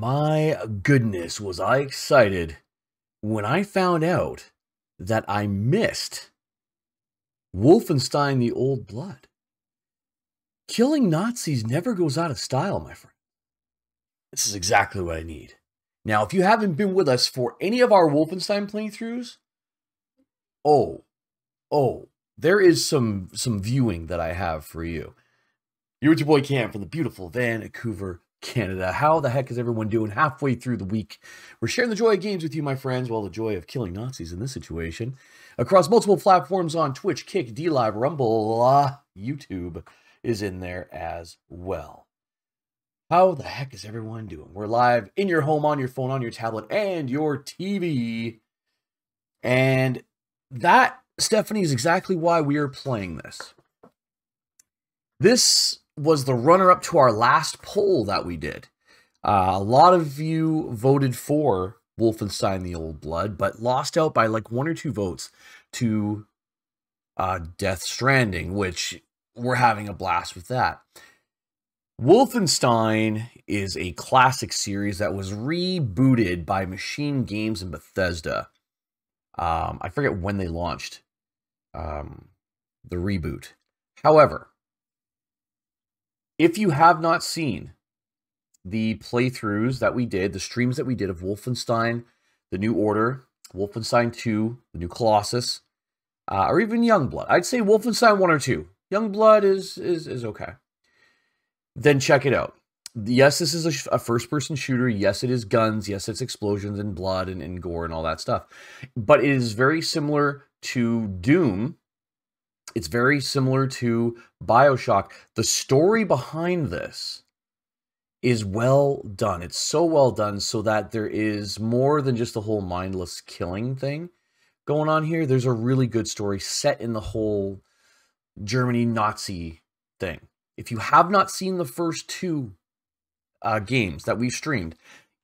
My goodness, was I excited when I found out that I missed Wolfenstein the Old Blood. Killing Nazis never goes out of style, my friend. This is exactly what I need. Now, if you haven't been with us for any of our Wolfenstein playthroughs, oh, oh, there is some some viewing that I have for you. You're with your boy Cam from the beautiful Vancouver, Canada. How the heck is everyone doing halfway through the week? We're sharing the joy of games with you, my friends, well, the joy of killing Nazis in this situation. Across multiple platforms on Twitch, Kick, DLive, Rumble, uh, YouTube is in there as well. How the heck is everyone doing? We're live in your home, on your phone, on your tablet, and your TV. And that, Stephanie, is exactly why we are playing this. This was the runner up to our last poll that we did. Uh, a lot of you voted for Wolfenstein the Old Blood, but lost out by like one or two votes to uh, Death Stranding, which we're having a blast with that. Wolfenstein is a classic series that was rebooted by Machine Games and Bethesda. Um, I forget when they launched um, the reboot. However, if you have not seen the playthroughs that we did, the streams that we did of Wolfenstein, The New Order, Wolfenstein 2, The New Colossus, uh, or even Youngblood, I'd say Wolfenstein 1 or 2. Youngblood is, is, is okay. Then check it out. Yes, this is a, a first person shooter. Yes, it is guns. Yes, it's explosions and blood and, and gore and all that stuff. But it is very similar to Doom it's very similar to Bioshock. The story behind this is well done. It's so well done so that there is more than just the whole mindless killing thing going on here. There's a really good story set in the whole Germany Nazi thing. If you have not seen the first two uh, games that we've streamed,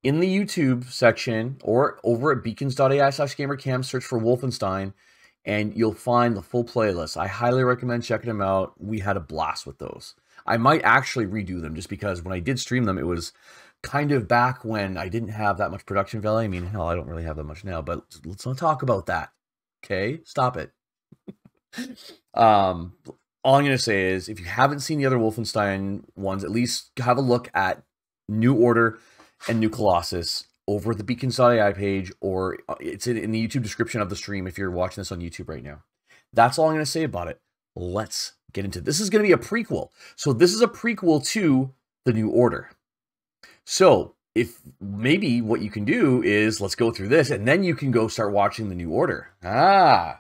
in the YouTube section or over at beacons.ai slash gamercam, search for Wolfenstein and you'll find the full playlist. I highly recommend checking them out. We had a blast with those. I might actually redo them just because when I did stream them, it was kind of back when I didn't have that much production value. I mean, hell, I don't really have that much now, but let's not talk about that. Okay, stop it. um, all I'm gonna say is, if you haven't seen the other Wolfenstein ones, at least have a look at New Order and New Colossus over the Beacons.ai page, or uh, it's in, in the YouTube description of the stream if you're watching this on YouTube right now. That's all I'm going to say about it. Let's get into. This is going to be a prequel. So this is a prequel to The New Order. So if maybe what you can do is let's go through this and then you can go start watching The New Order. Ah,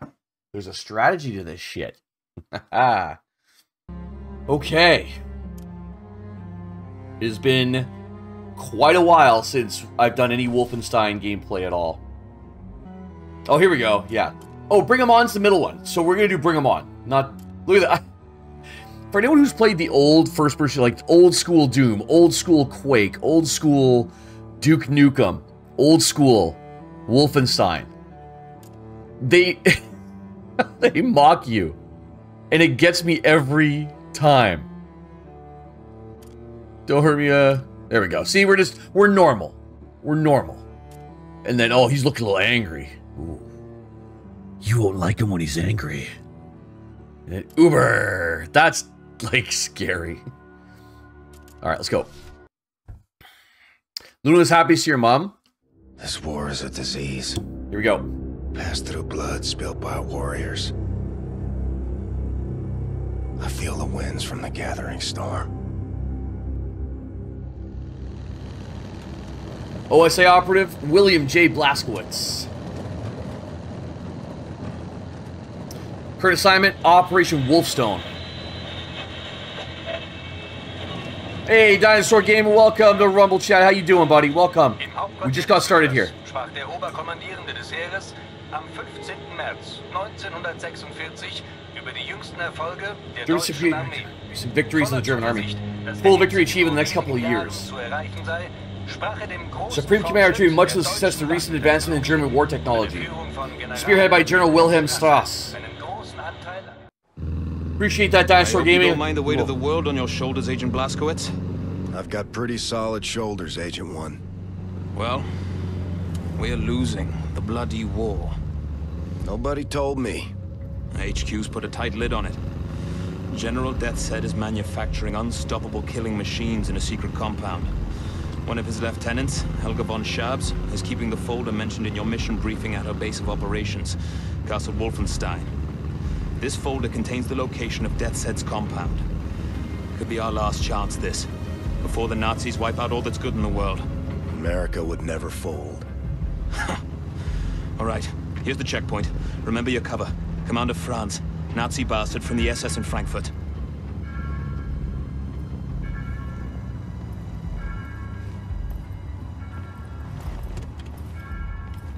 there's a strategy to this shit. okay. It has been quite a while since I've done any Wolfenstein gameplay at all. Oh, here we go. Yeah. Oh, Bring 'em On's the middle one. So we're going to do Bring 'em On. Not... Look at that. For anyone who's played the old first person, like old school Doom, old school Quake, old school Duke Nukem, old school Wolfenstein, they... they mock you. And it gets me every time. Don't hurt me, uh... There we go. See, we're just, we're normal. We're normal. And then, oh, he's looking a little angry. Ooh. You won't like him when he's angry. And Uber. That's, like, scary. All right, let's go. Luna's happy to see your mom. This war is a disease. Here we go. Passed through blood spilled by warriors. I feel the winds from the gathering storm. OSA operative William J. Blazkowicz. Current assignment Operation Wolfstone. Hey, Dinosaur Gamer, welcome to Rumble Chat. How you doing, buddy? Welcome. We just got started here. sprach der Oberkommandierende des Heeres am 15. März 1946 über die jüngsten Erfolge der Deutschen deutschen Armee. Some victories in the German army. Full victory achieved in the next couple of years. zu erreichen sei, sprach dem großen Supreme Commander attributed much of the success to der recent advancement in German war technology. Führung von General Spearheaded by General Wilhelm Strasse. einen großen Anteil Appreciate that, I Dinosaur hope you Gaming. don't mind the weight of the world on your shoulders, Agent Blazkowicz. I've got pretty solid shoulders, Agent One. Well, we're losing the bloody war. Nobody told me. HQ's put a tight lid on it. General Death's Head is manufacturing unstoppable killing machines in a secret compound. One of his lieutenants, Helga von Schabbs, is keeping the folder mentioned in your mission briefing at her base of operations, Castle Wolfenstein. This folder contains the location of Death's Head's compound. Could be our last chance, this. Before the Nazis wipe out all that's good in the world. America would never fold. All right, here's the checkpoint. Remember your cover. Commander Franz, Nazi bastard from the SS in Frankfurt.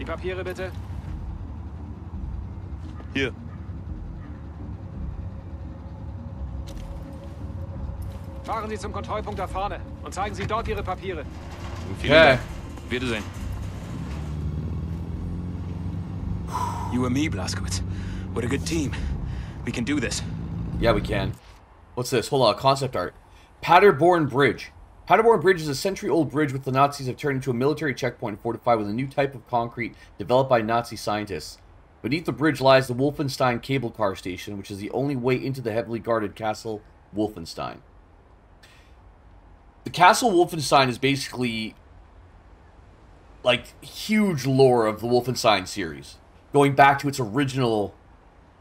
Papiere bitte. Hier. Fahren Sie zum Kontrollpunkt da vorne und zeigen Sie dort Ihre Papiere. Vielen. Dank. Wiedersehen. You and me, Blaskowitz. What a good team. We can do this. Yeah, we can. What's this? Hold on, concept art. Paderborn Bridge. Paderborn Bridge is a century-old bridge which the Nazis have turned into a military checkpoint fortified with a new type of concrete developed by Nazi scientists. Beneath the bridge lies the Wolfenstein cable car station, which is the only way into the heavily guarded castle Wolfenstein. The castle Wolfenstein is basically like huge lore of the Wolfenstein series, going back to its original,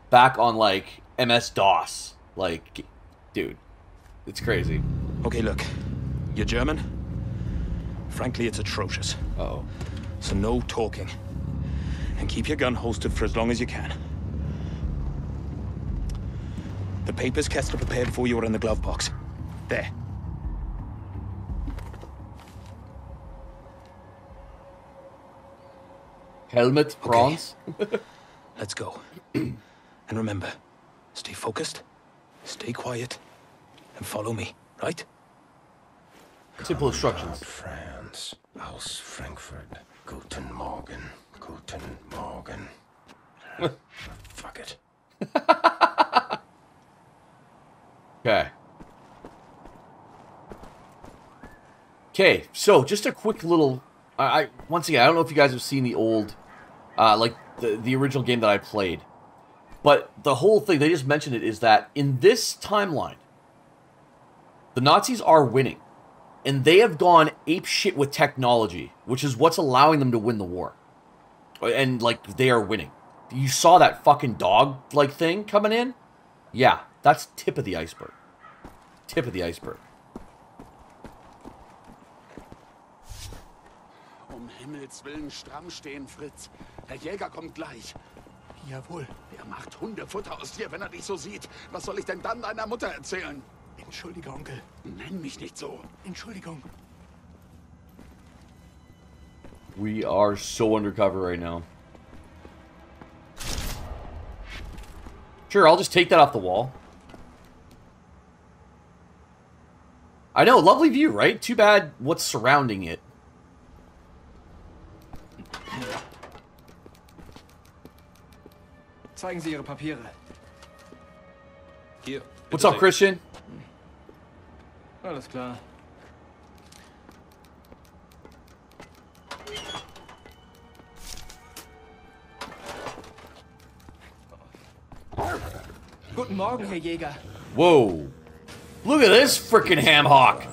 back on like MS DOS. Like, dude, it's crazy. Okay, look. You're German? Frankly, it's atrocious. Oh, So no talking. And keep your gun holstered for as long as you can. The papers Kessler prepared for you are in the glove box. There. helmet, bronze. Okay. Let's go. and remember, stay focused, stay quiet, and follow me, right? Simple instructions. France, aus Frankfurt. Guten Morgen. Guten Morgen. Fuck it. Okay. Okay, so just a quick little. I, I once again, I don't know if you guys have seen the old, uh, like the the original game that I played, but the whole thing they just mentioned it is that in this timeline, the Nazis are winning, and they have gone ape shit with technology, which is what's allowing them to win the war, and like they are winning. You saw that fucking dog like thing coming in, yeah, that's tip of the iceberg. Tip of the iceberg. Um Himmels Willen stramm stehen, Fritz. Der Jäger kommt gleich. Jawohl. Er macht Hundefutter aus dir, wenn er dich so sieht. Was soll ich denn dann deiner Mutter erzählen? Entschuldige, Onkel. Nenn mich nicht so. Entschuldigung. We are so undercover right now. Sure, I'll just take that off the wall. I know, lovely view, right? Too bad what's surrounding it. Zeigen Sie Ihre Papiere. Hier. What's up, Christian? Alles klar. Guten Morgen, Herr Jäger. Whoa. Look at this freaking ham hock.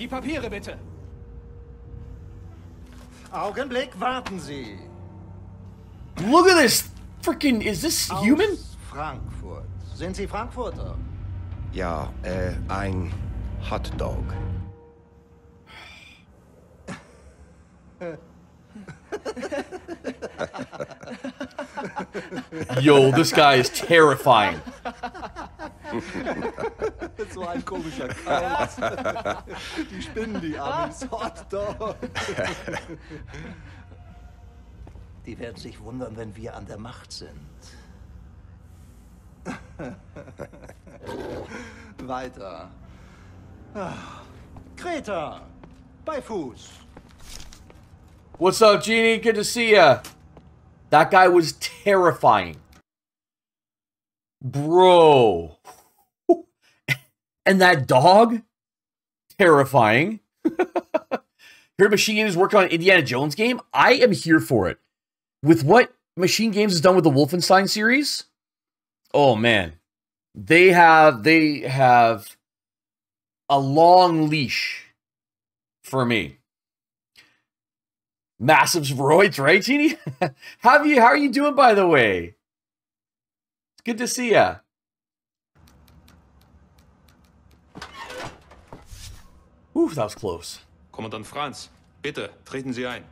Die Papiere bitte. Augenblick, warten Sie. Look at this freaking. Is this human? Aus Frankfurt. Sind Sie Frankfurter? Ja, äh, ein Hotdog. Yo, this guy is terrifying. So ein komischer Kauz. Die spinnen die armen Hotdog. Die werden sich wundern, wenn wir an der Macht sind. Weiter. Kreta. Bei Fuß. What's up, Genie? Good to see ya. That guy was terrifying. Bro. And that dog, terrifying. Heard Machine Games is working on an Indiana Jones game. I am here for it. With what Machine Games has done with the Wolfenstein series, oh man, they have they have a long leash for me. Massive roids, right, how have you? How are you doing, by the way? It's good to see ya. Ooh, that was close. Kommandant Franz, bitte, treten Sie ein.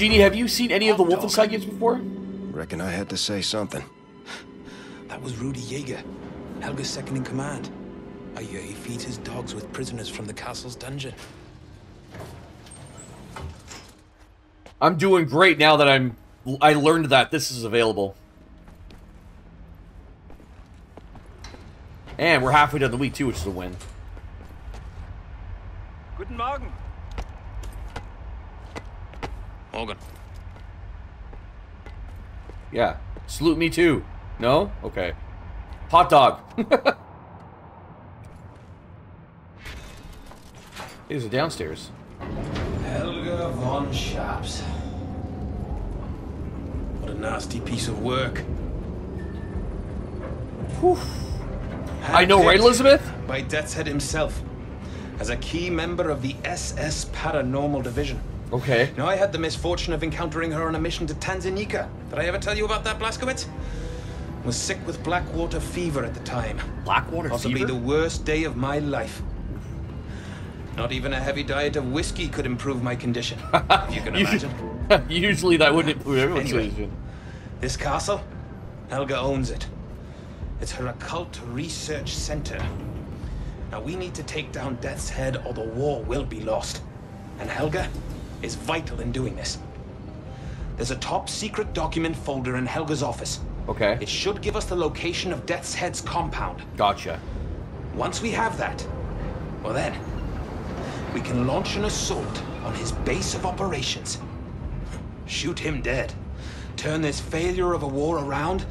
Genie, have you seen any of the Wolfenstein games before? Reckon I had to say something. That was Rudi Jäger, Helga's second in command. I hear he feeds his dogs with prisoners from the castle's dungeon. I'm doing great now that I'm I learned that this is available. And we're halfway done the week too, which is a win. Guten Morgen. Morgan. Yeah. Salute me too. No? Okay. Hot dog. These are downstairs. Helga von Schabbs. What a nasty piece of work. I know, right, Elizabeth? By Death's Head himself. As a key member of the SS Paranormal Division. Okay. Now, I had the misfortune of encountering her on a mission to Tanzania. Did I ever tell you about that, Blazkowicz? I Was sick with blackwater fever at the time. Blackwater fever. Possibly fever? the worst day of my life. Not even a heavy diet of whiskey could improve my condition. if you can imagine. Usually that wouldn't improve everyone's Anyway. decision. This castle, Helga owns it. It's her occult research center. Now we need to take down Death's Head or the war will be lost. And Helga is vital in doing this. There's a top secret document folder in Helga's office. Okay. It should give us the location of Death's Head's compound. Gotcha. Once we have that, well then, we can launch an assault on his base of operations. Shoot him dead. Turn this failure of a war around,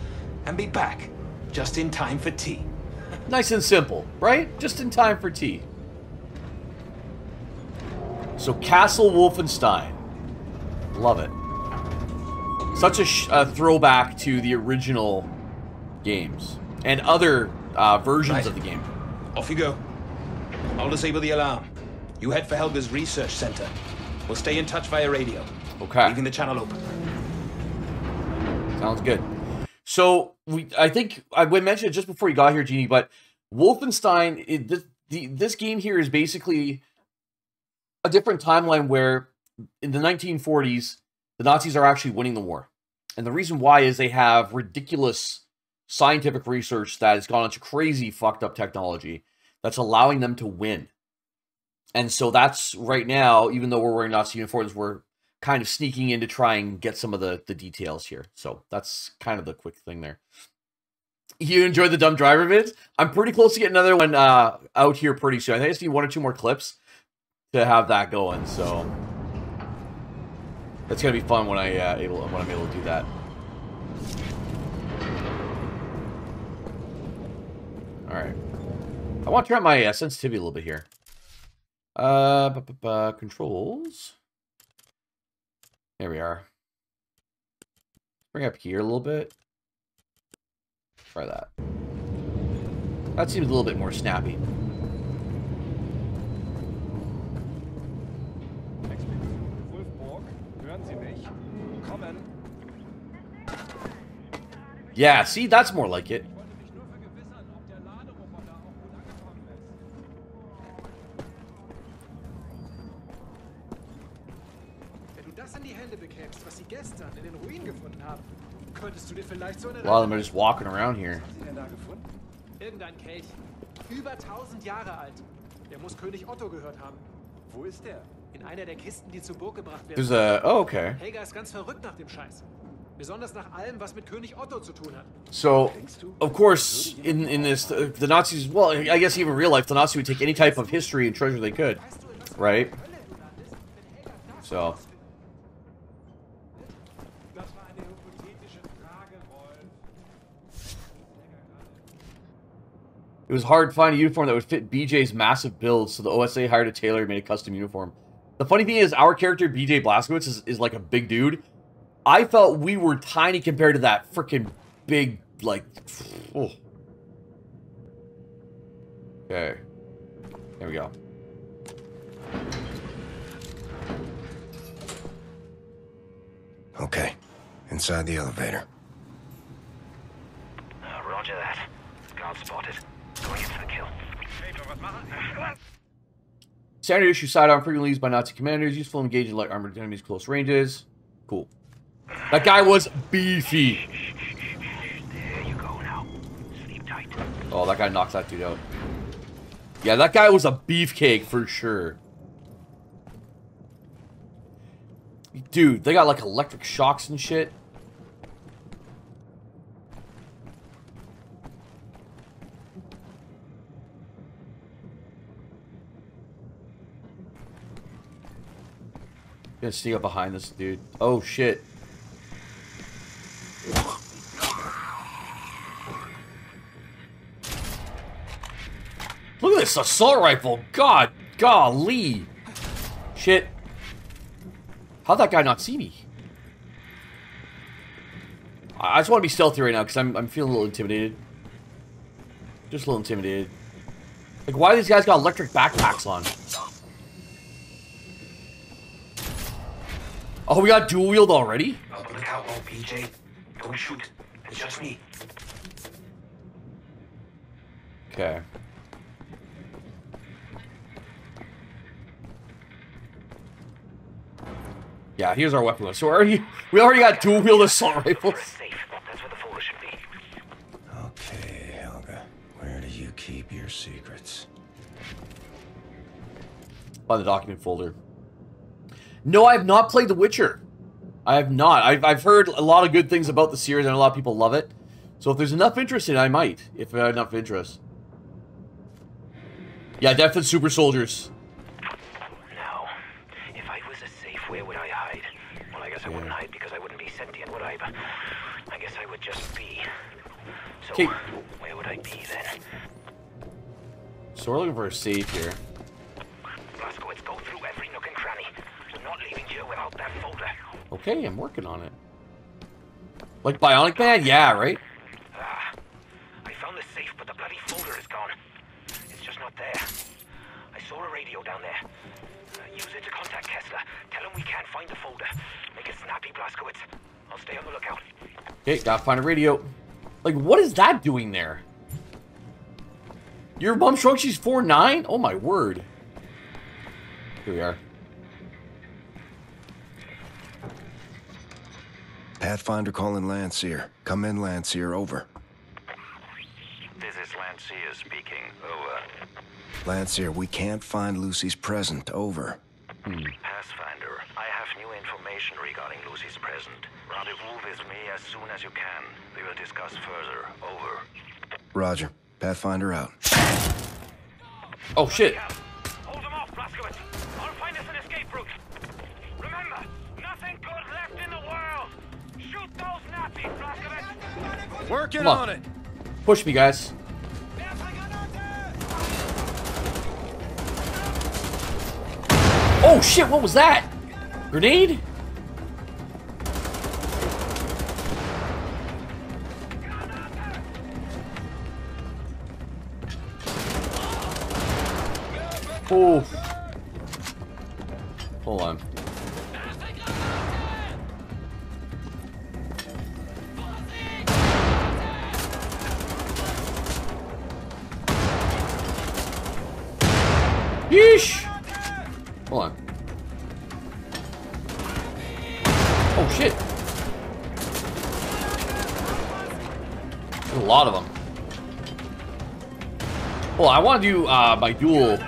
and be back just in time for tea. Nice and simple, right? Just in time for tea. So Castle Wolfenstein. Love it. Such a, sh- a throwback to the original games and other uh, versions Right. of the game. Off you go. I'll disable the alarm. You head for Helga's research center. We'll stay in touch via radio. Okay. Leaving the channel open. Sounds good. So we, I think I would mention it just before you got here, Genie, but Wolfenstein, it, this, the, this game here is basically a different timeline where in the 1940s, the Nazis are actually winning the war. And the reason why is they have ridiculous scientific research that has gone into crazy fucked up technology that's allowing them to win. And so that's right now, even though we're wearing Nazi uniforms, we're kind of sneaking in to try and get some of the, the details here. So that's kind of the quick thing there. You enjoyed the dumb driver vids? I'm pretty close to getting another one uh, out here pretty soon. I think I just need one or two more clips to have that going. So it's gonna be fun when I uh, able when I'm able to do that. All right. I want to turn up my uh, sensitivity a little bit here. Uh, bu- bu- bu- controls. There we are. Bring up here a little bit. Try that. That seems a little bit more snappy. Könntest du dir vielleicht so eine... A lot of them are just walking around here. Sie denn da gefunden? Irgendein Kelch. Über 1000 Jahre alt. Der muss König Otto gehört haben. Wo ist der? In einer der Kisten, die zur Burg gebracht werden. There's a... Oh, okay. Helga ist ganz verrückt nach dem Scheiß. Besonders nach allem, was mit König Otto zu tun hat. So, of course, in in this, uh, the Nazis. Well, I guess even real life, the Nazis would take any type of history and treasure they could, right? So. It was hard to find a uniform that would fit BJ's massive build, so the OSA hired a tailor and made a custom uniform. The funny thing is, our character, BJ Blazkowicz, is, is like a big dude. I felt we were tiny compared to that freaking big, like... Oh. Okay. There we go. Okay. Inside the elevator. Uh, roger that. Guard spotted. Going in for the kill. Standard issue sidearm frequently used by Nazi commanders, useful in engaging light armored enemies close ranges. Cool. That guy was beefy. Oh, that guy knocks that dude out. Yeah, that guy was a beefcake for sure. Dude, they got like electric shocks and shit. Gonna sneak up behind this dude. Oh shit. Look at this assault rifle. God, golly. Shit. How'd that guy not see me? I just want to be stealthy right now because I'm, I'm feeling a little intimidated. Just a little intimidated. Like, why these guys got electric backpacks on? Oh, we got dual wield already? Open the cow hole, PJ. Don't shoot. It's just me. Okay. Yeah, here's our weapon list. So we already, we already got dual wield assault rifles. Safe. That's where the folder should be. Okay, Helga. Where do you keep your secrets? By the document folder. No, I have not played The Witcher. I have not. I've, I've heard a lot of good things about the series, and a lot of people love it. So if there's enough interest in it, I might. If I have enough interest. Yeah, Death and Super Soldiers. Now, if I was a safe, where would I hide? Well, I guess I wouldn't hide because I wouldn't be sentient, would I? But I guess I would just be. So, 'Kay. where would I be then? So we're looking for a safe here. Okay, I'm working on it. Like Bionic Man? Yeah, right? Ah, I found the safe, but the bloody folder is gone. It's just not there. I saw a radio down there. Uh, use it to contact Kessler. Tell him we can't find the folder. Make it snappy, Blazkowicz. I'll stay on the lookout. Okay, gotta find a radio. Like, what is that doing there? Your mom shrunk she's 4'9"? Oh my word. Here we are. Pathfinder calling Lancier. Come in, Lancier. Over. This is Lancia speaking. Over. Lancier, we can't find Lucy's present. Over. Hmm. Pathfinder, I have new information regarding Lucy's present. Rendezvous with me as soon as you can. We will discuss further. Over. Roger. Pathfinder out. Oh shit. Working on. on it. Push me, guys. Oh shit, what was that? Grenade? Oh. Hold on. Yeesh! Hold on. Oh shit! There's a lot of them. Well, I want to do uh, my duel.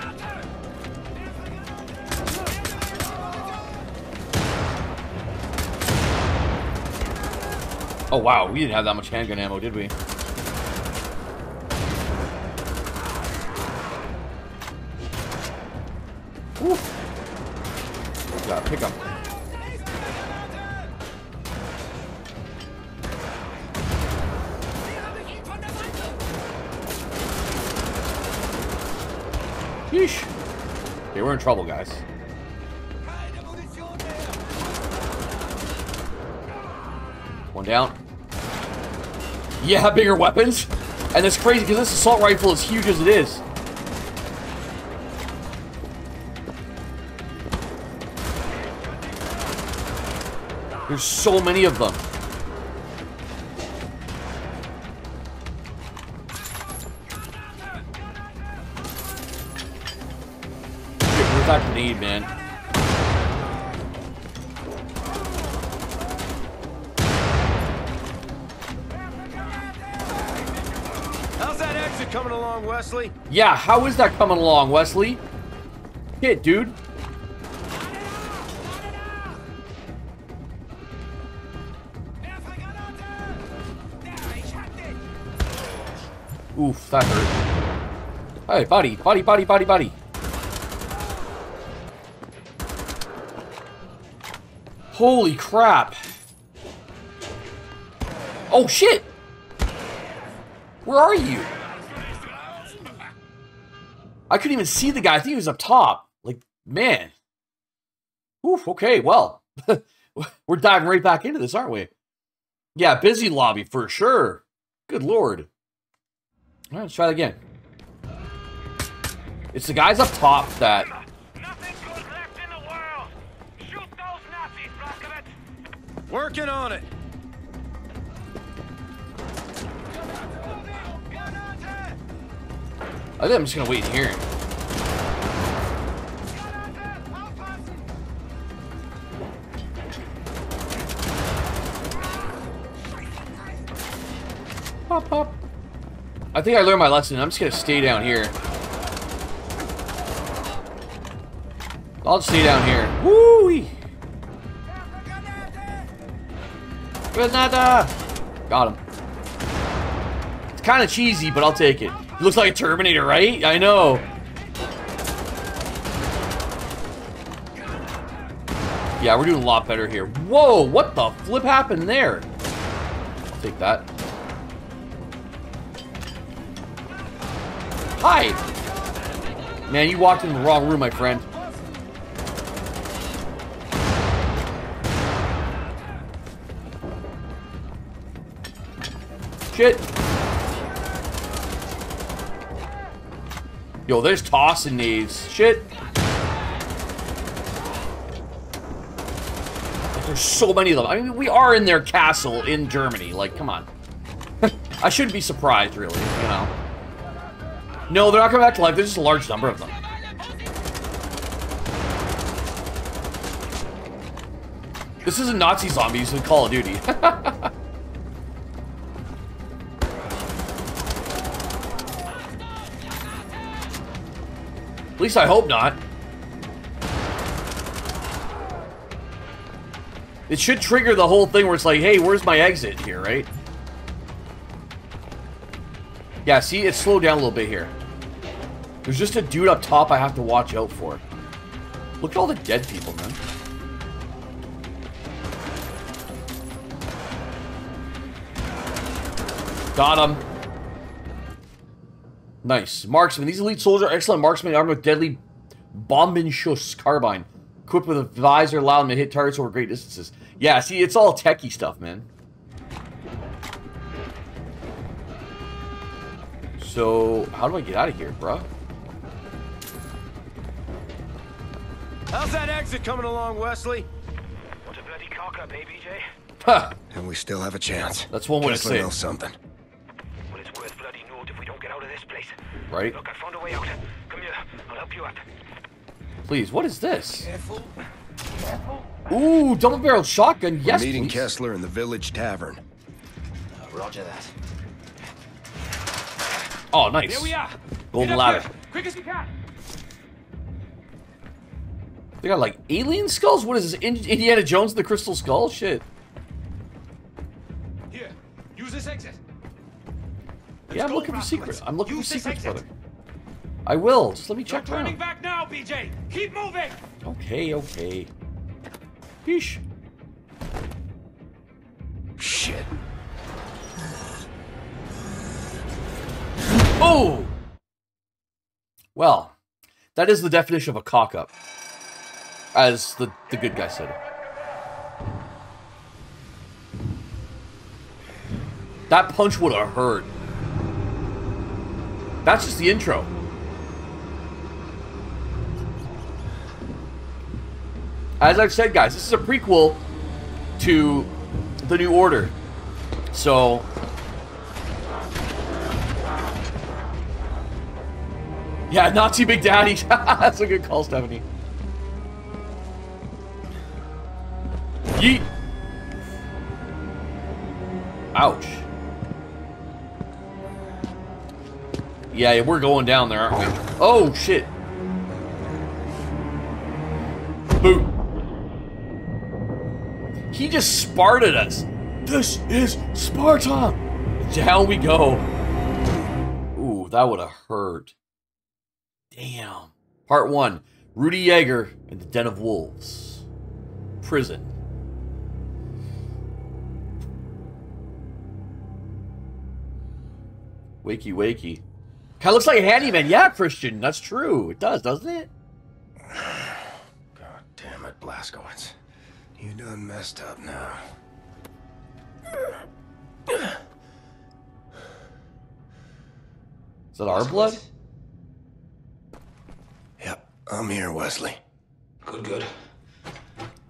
Oh wow, we didn't have that much handgun ammo, did we? Yeah, bigger weapons. And it's crazy because this assault rifle is huge as it is. There's so many of them. Yeah, how is that coming along, Wesley? Hit, dude. Oof, that hurt. Hey, buddy, buddy, buddy, buddy, buddy. Holy crap. Oh, shit! Where are you? I couldn't even see the guy. I think he was up top. Like, man. Oof, okay, well. We're diving right back into this, aren't we? Yeah, busy lobby for sure. Good lord. All right, let's try it again. It's the guys up top that... Nothing good left in the world. Shoot those Nazis, Blazkowicz. Working on it. I think I'm just gonna wait in here. Pop, pop. I think I learned my lesson. I'm just gonna stay down here. I'll just stay down here. Woo! -wee. Granada! Uh. Got him. It's kind of cheesy, but I'll take it. Looks like a Terminator, right? I know. Yeah, we're doing a lot better here. Whoa, what the flip happened there? I'll take that. Hi! Man, you walked in the wrong room, my friend. Shit. Yo, there's tossing nades. Shit. There's so many of them. I mean, we are in their castle in Germany. Like, come on. I shouldn't be surprised, really, you know. No, they're not coming back to life. There's just a large number of them. This isn't Nazi zombies in Call of Duty. At least I hope not. It should trigger the whole thing where it's like, hey, where's my exit here, right? Yeah, see, it slowed down a little bit here. There's just a dude up top I have to watch out for. Look at all the dead people, man. Got him. Nice. Marksman. These elite soldiers are excellent marksmen armed with deadly Bombenschuss carbine. Equipped with a visor, allow them to hit targets over great distances. Yeah, see, it's all techie stuff, man. So, how do I get out of here, bruh? How's that exit coming along, Wesley? What a bloody cock up, eh, BJ? Ha! And we still have a chance. That's one way to Kessler say it. something. Right? Look, I found a way out. Come here. I'll help you up. Please, what is this? Ooh, double-barreled shotgun. Yes, We're meeting please. Kessler in the village tavern. Oh, roger that. Oh, nice. Here we are. Golden ladder. here. Quick as you can. They got like alien skulls? What is this? In- Indiana Jones and the Crystal Skull? Shit. Here. Use this exit. Yeah, I'm looking for secrets. I'm looking Use for secrets, exit. brother. I will. Just let me check turning around. back now, BJ. Keep moving. Okay, okay. Yeesh. Shit. Oh! Well, That is the definition of a cock up. As the, the good guy said. That punch would have hurt. That's just the intro. As I've said, guys, this is a prequel to The New Order. So... Yeah, Nazi Big Daddy. That's a good call, Stephanie. Yeet. Ouch. Yeah, we're going down there, aren't we? Oh, shit. Boot. He just sparted us. This is Sparta. Down we go. Ooh, that would have hurt. Damn. Part 1. Rudi Jäger and the Den of Wolves. Prison. Wakey wakey. Kind of looks like a handyman. Yeah, Christian. That's true. It does, doesn't it? God damn it, Blazkowicz. You done messed up now. Is that our blood? Yep, I'm here, Wesley. Good, good.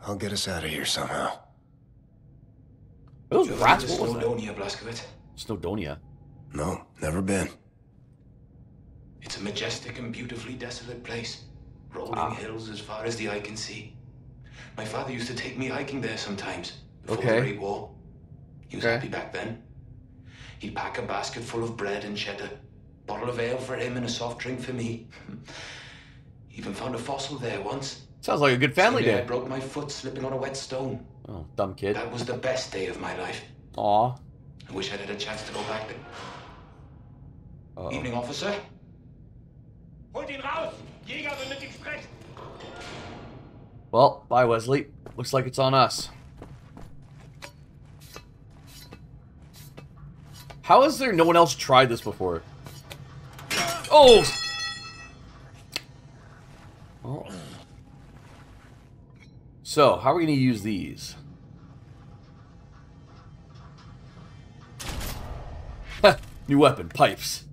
I'll get us out of here somehow. Those rats. What was that? Snowdonia, Blazkowicz. Snowdonia. No, never been. It's a majestic and beautifully desolate place. Rolling Ah. hills as far as the eye can see. My father used to take me hiking there sometimes, before Okay. the Great War. He was Okay. happy back then. He'd pack a basket full of bread and cheddar, bottle of ale for him and a soft drink for me. Even found a fossil there once. Sounds like a good family day I broke my foot slipping on a wet stone. Oh, dumb kid. That was the best day of my life. Aw. I wish I'd had a chance to go back there. Uh-oh. Evening, officer. Holt ihn raus! Jäger will mit ihm sprechen! Well, bye, Wesley. Looks like it's on us. How is there no one else tried this before? Oh! Oh. So, how are we going to use these? New weapon, pipes.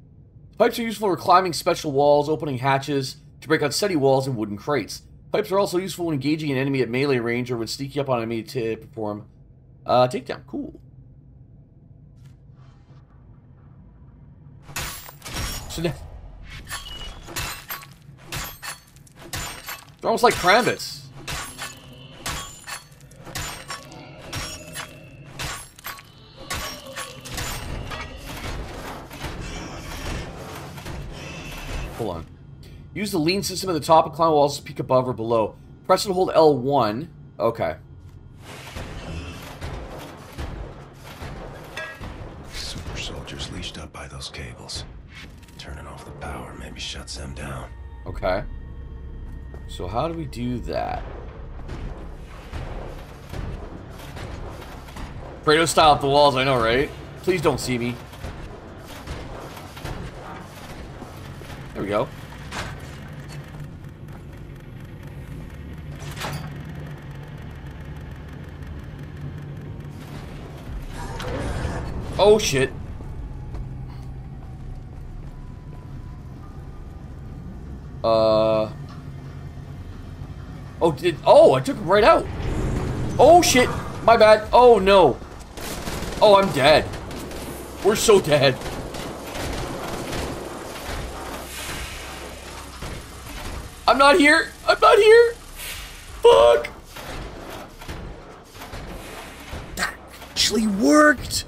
Pipes are useful for climbing special walls, opening hatches, to break unsteady walls and wooden crates. Pipes are also useful when engaging an enemy at melee range or when sneaking up on an enemy to perform uh, takedown. Cool. So now... They're almost like Krambits. Use the lean system at the top and climb walls to peek above or below. Press and hold L1. Okay. Super soldiers leashed up by those cables. Turning off the power maybe shuts them down. Okay. So how do we do that? Kratos style up the walls, I know, right? Please don't see me. There we go. Oh shit. Uh. Oh, did. Oh, I took him right out. Oh, shit. My bad. Oh, no. Oh, I'm dead. We're so dead. I'm not here. I'm not here. Fuck. That actually worked.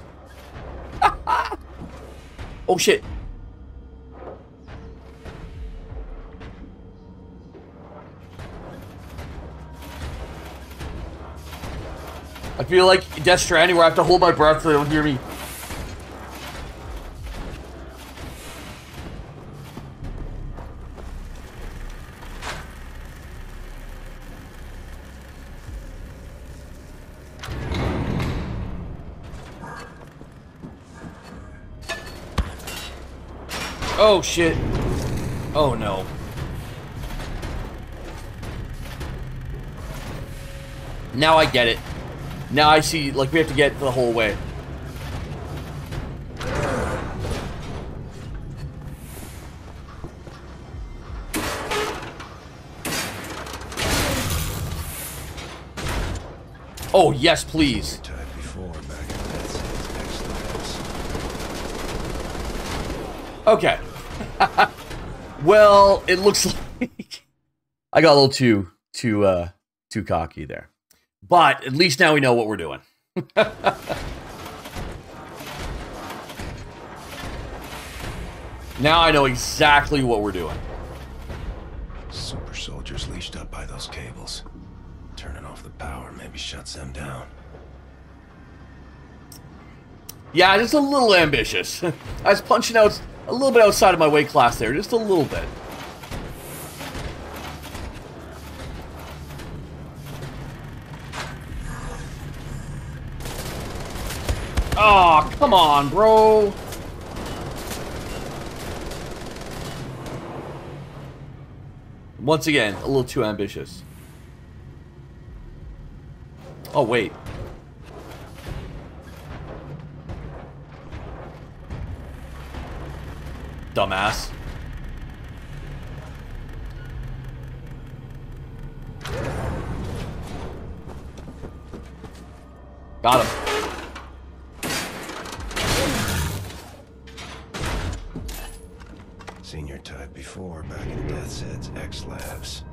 Oh, shit. I feel like Death Stranding where I have to hold my breath so they don't hear me. Oh, shit. Oh, no. Now I get it. Now I see, like, we have to get the whole way. Oh, yes, please. Okay. well, it looks like I got a little too too uh too cocky there. But at least now we know what we're doing. now I know exactly what we're doing. Super soldiers leashed up by those cables. Turning off the power maybe shuts them down. Yeah, just a little ambitious. I was punching out a little bit outside of my weight class there, just a little bit. Oh, come on, bro. Once again, a little too ambitious. Oh, wait. Dumbass. Got him. Senior type before back in Deathshead's X Labs.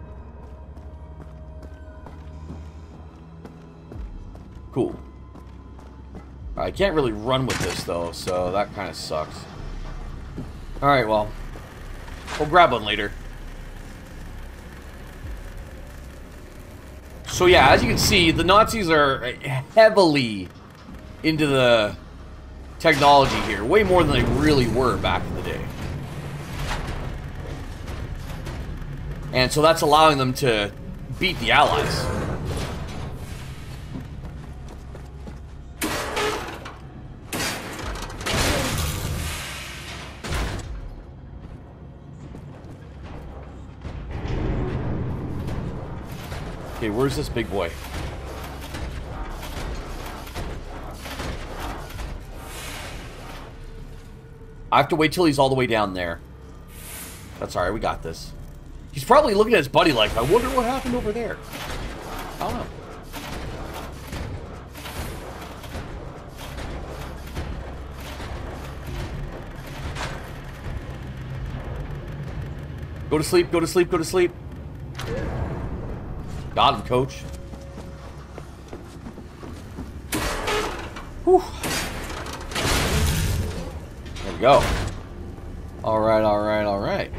Cool. I can't really run with this, though, so that kind of sucks. Alright, well. We'll grab one later. So yeah, as you can see, the Nazis are heavily into the technology here. Way more than they really were back in the day. And so that's allowing them to beat the Allies. Where's this big boy? I have to wait till he's all the way down there. That's alright, we got this. He's probably looking at his buddy like, I wonder what happened over there. I don't know. Go to sleep, go to sleep, go to sleep. Got him, coach. Whew. There we go. Alright, alright, alright.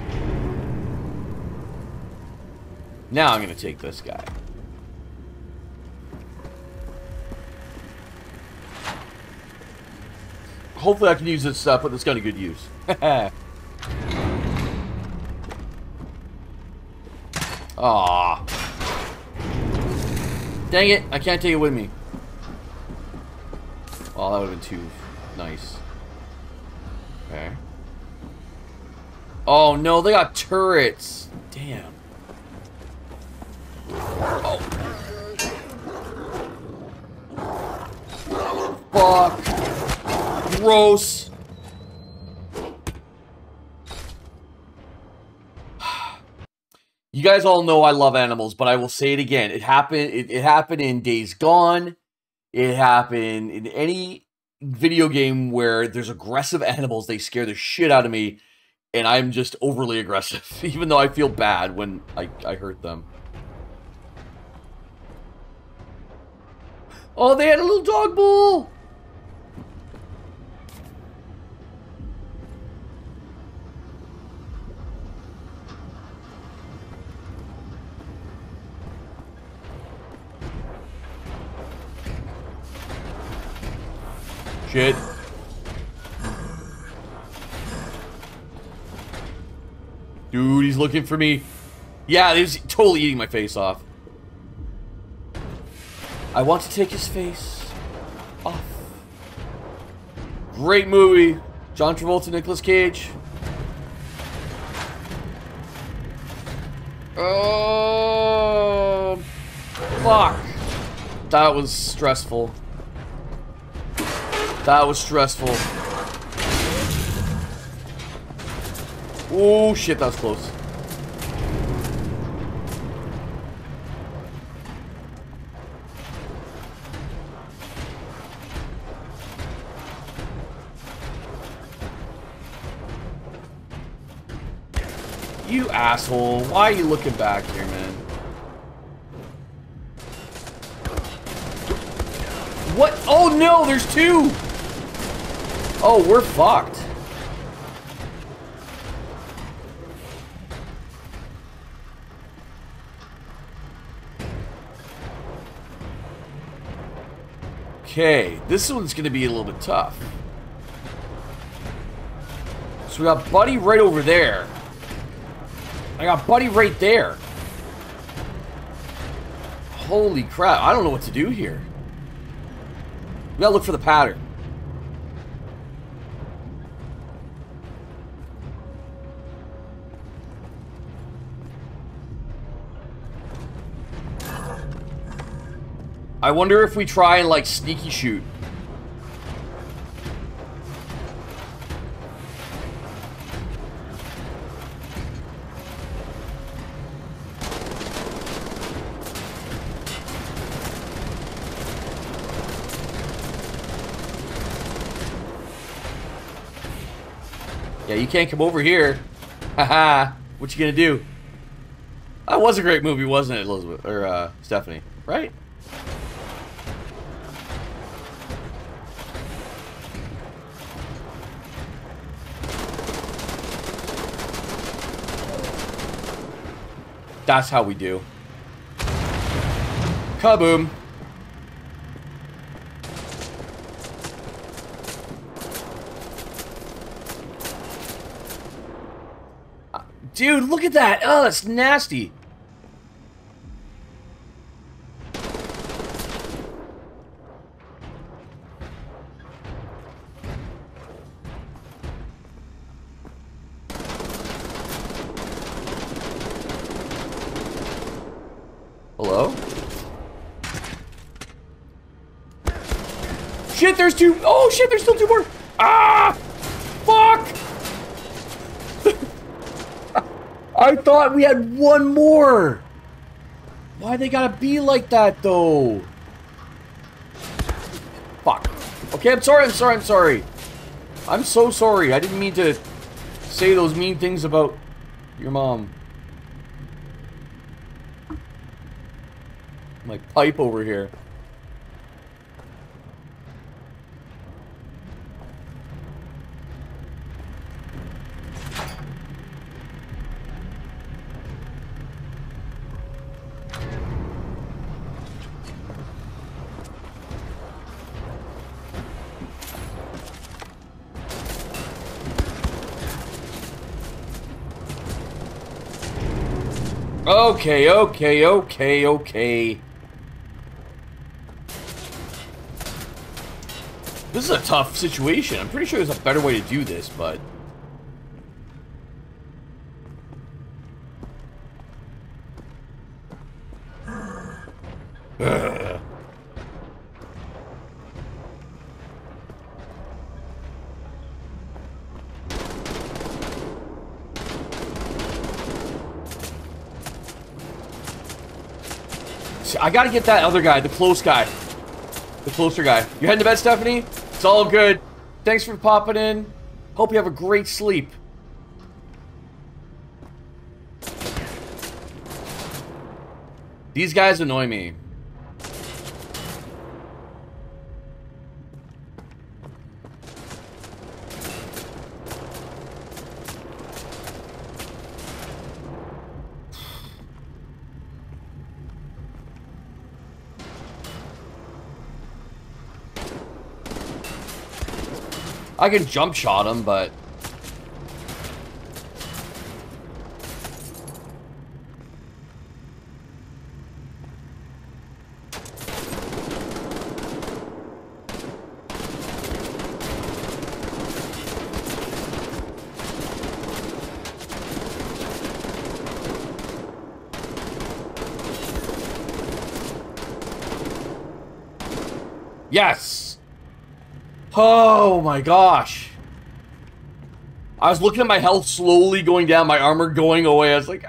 Now I'm going to take this guy. Hopefully I can use this stuff, put this gun to good use. Aww. Dang it, I can't take it with me. Oh, that would have been too nice. Okay. Oh no, they got turrets. Damn. Oh. Fuck. Gross. You guys all know I love animals, but I will say it again. It happened. It, it happened in Days Gone. It happened in any video game where there's aggressive animals. They scare the shit out of me, and I'm just overly aggressive, even though I feel bad when I, I hurt them. Oh, they had a little dog bowl! Shit. Dude, he's looking for me. Yeah, he's totally eating my face off. I want to take his face off. Great movie. John Travolta, Nicolas Cage. Oh, fuck. That was stressful. That was stressful. Oh shit, that was close. You asshole. Why are you looking back here, man? What? Oh no, there's two! Oh, we're fucked. Okay, this one's gonna be a little bit tough. So we got Buddy right over there. I got Buddy right there. Holy crap, I don't know what to do here. We gotta look for the pattern. I wonder if we try and like sneaky shoot. Yeah, you can't come over here. Haha. what you gonna do? That was a great movie, wasn't it, Elizabeth? Or, uh, Stephanie? Right? That's how we do. Kaboom. Uh, dude, look at that. Oh, that's nasty. Hello? Shit, there's two. Oh, shit, there's still two more. Ah! Fuck! I thought we had one more. Why they gotta be like that, though? Fuck. Okay, I'm sorry, I'm sorry, I'm sorry. I'm so sorry. I didn't mean to say those mean things about your mom. My pipe over here. Okay, okay, okay, okay. This is a tough situation. I'm pretty sure there's a better way to do this, but... I gotta get that other guy, the close guy. The closer guy. You heading to bed, Stephanie? It's all good. Thanks for popping in. Hope you have a great sleep. These guys annoy me. I can jump shot him, but... Yes! Oh my gosh. I was looking at my health slowly going down, my armor going away. I was like!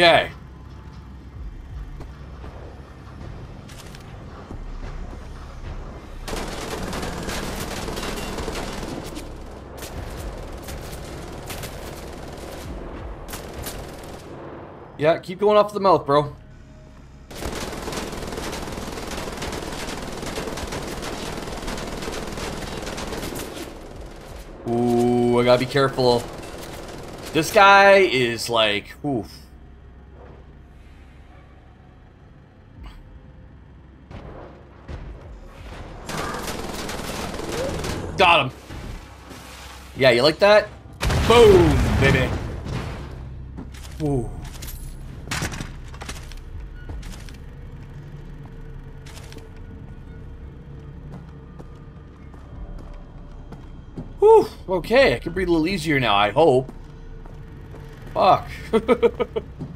Okay. Yeah, keep going off the mouth, bro. Ooh, I gotta be careful. This guy is like, oof. Yeah, you like that? Boom, baby. Ooh. Whew, okay, I can breathe a little easier now, I hope. Fuck.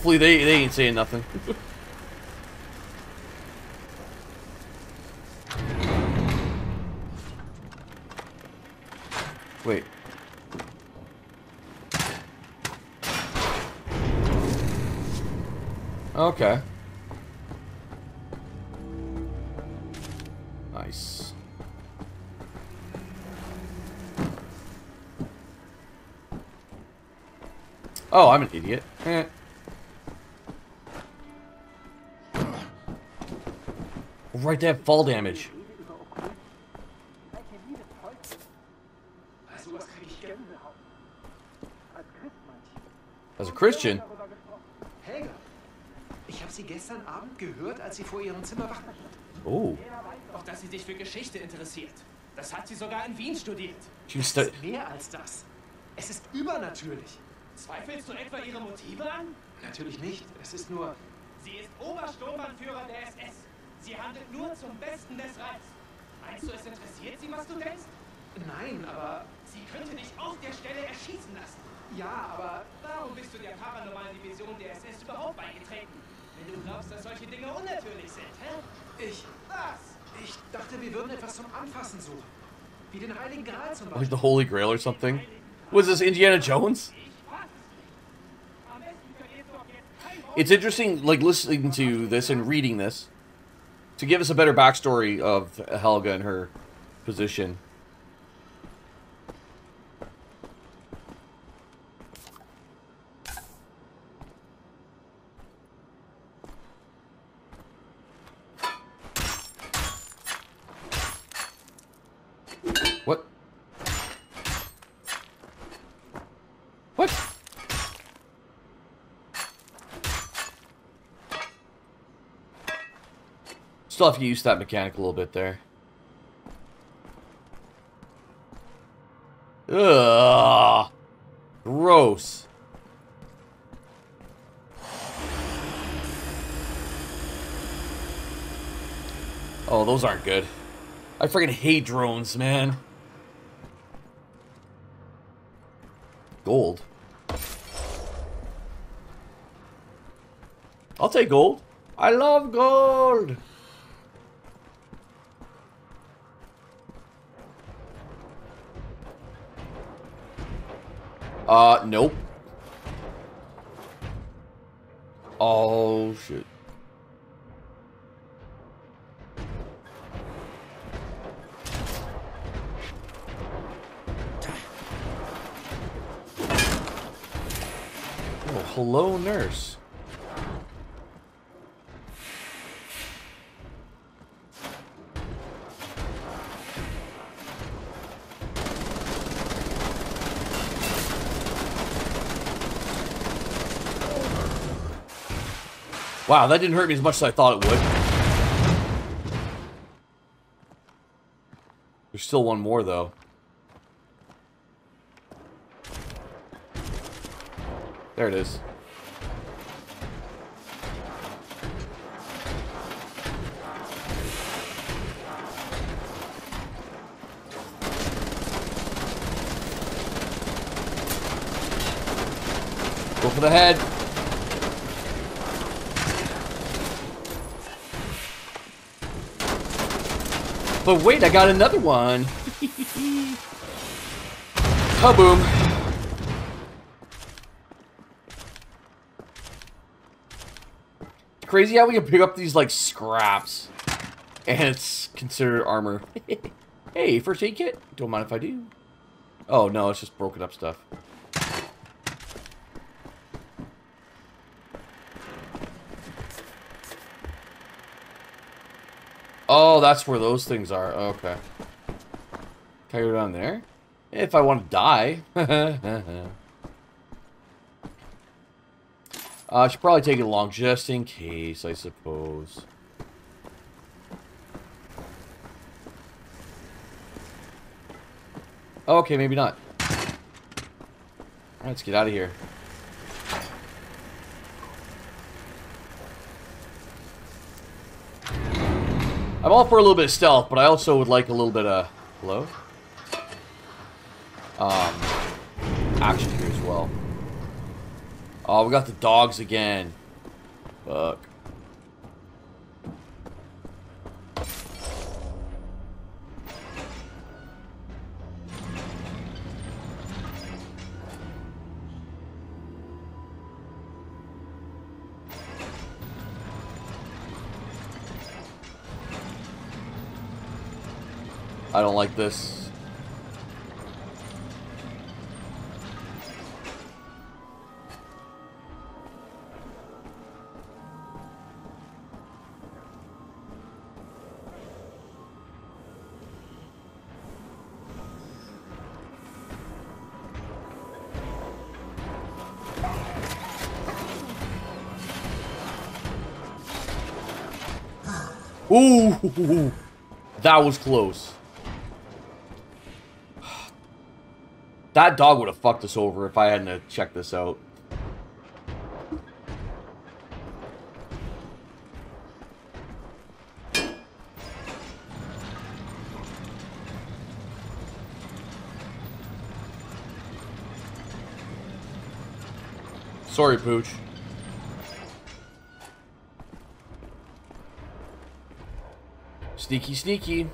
hopefully they, they ain't saying nothing. Wait. Okay. Nice. Oh, I'm an idiot. Eh. Right, they have fall damage. As a Christian? Helga, ich habe Sie gestern Abend gehört, als Sie vor Ihrem Zimmer waren. Oh. Auch dass sie sich für Geschichte interessiert. Das hat sie sogar in Wien studiert. Stu- ist mehr als das. Es ist übernatürlich. Zweifelst du etwa ihre Motive an? Natürlich nicht. Es ist nur. Sie ist Obersturmbannführer der SS. Sie handelt nur zum Besten des Reichs. Meinst du, es interessiert sie, was du denkst? Nein, aber. Sie könnte dich auf der Stelle erschießen lassen. Ja, aber. Warum bist du der paranormalen Division der SS überhaupt beigetreten? Wenn du glaubst, dass solche Dinge unnatürlich sind, hä? Ich. Was? Ich dachte, wir würden etwas zum Anfassen suchen. Wie den Heiligen Gral zum like Beispiel. the Holy Grail or something. Was this Indiana Jones? Ich was? Am besten verliert doch jetzt kein Wort. It's interesting, like listening to this and reading this, to give us a better backstory of Helga and her position. Still have to to that mechanic a little bit there. Ugh. Gross. Oh, those aren't good. I freaking hate drones, man. Gold. I'll take gold. I love gold. Uh, nope. Oh, shit. Oh, hello, nurse. Wow, that didn't hurt me as much as I thought it would. There's still one more, though. There it is. Go for the head. But wait, I got another one. Kaboom. Crazy how we can pick up these, like, scraps. And it's considered armor. hey, first aid kit? Don't mind if I do. Oh, no, it's just broken up stuff. Oh, that's where those things are. Okay. Can I go down there? If I want to die. uh, I should probably take it along just in case, I suppose. Okay, maybe not. Let's get out of here. I'm all for a little bit of stealth, but I also would like a little bit of... Hello? Um, action here as well. Oh, we got the dogs again. Fuck. I don't like this. Ooh, that was close. That dog would have fucked us over if I hadn't checked this out. Sorry, Pooch. Sneaky, sneaky.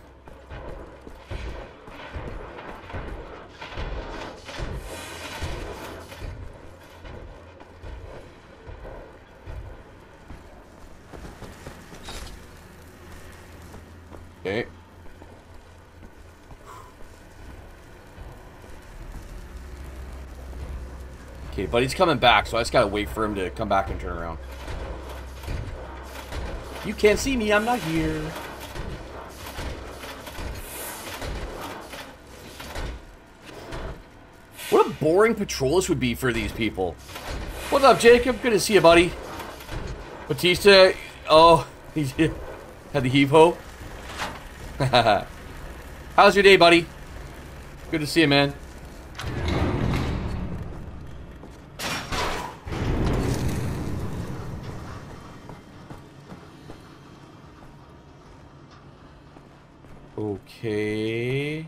Okay. But he's coming back, so I just gotta wait for him to come back and turn around. You can't see me, I'm not here. What a boring patrol this would be for these people. What's up, Jacob? Good to see you, buddy. Batista, oh, he had the heave-ho. How's your day, buddy? Good to see you, man. Okay.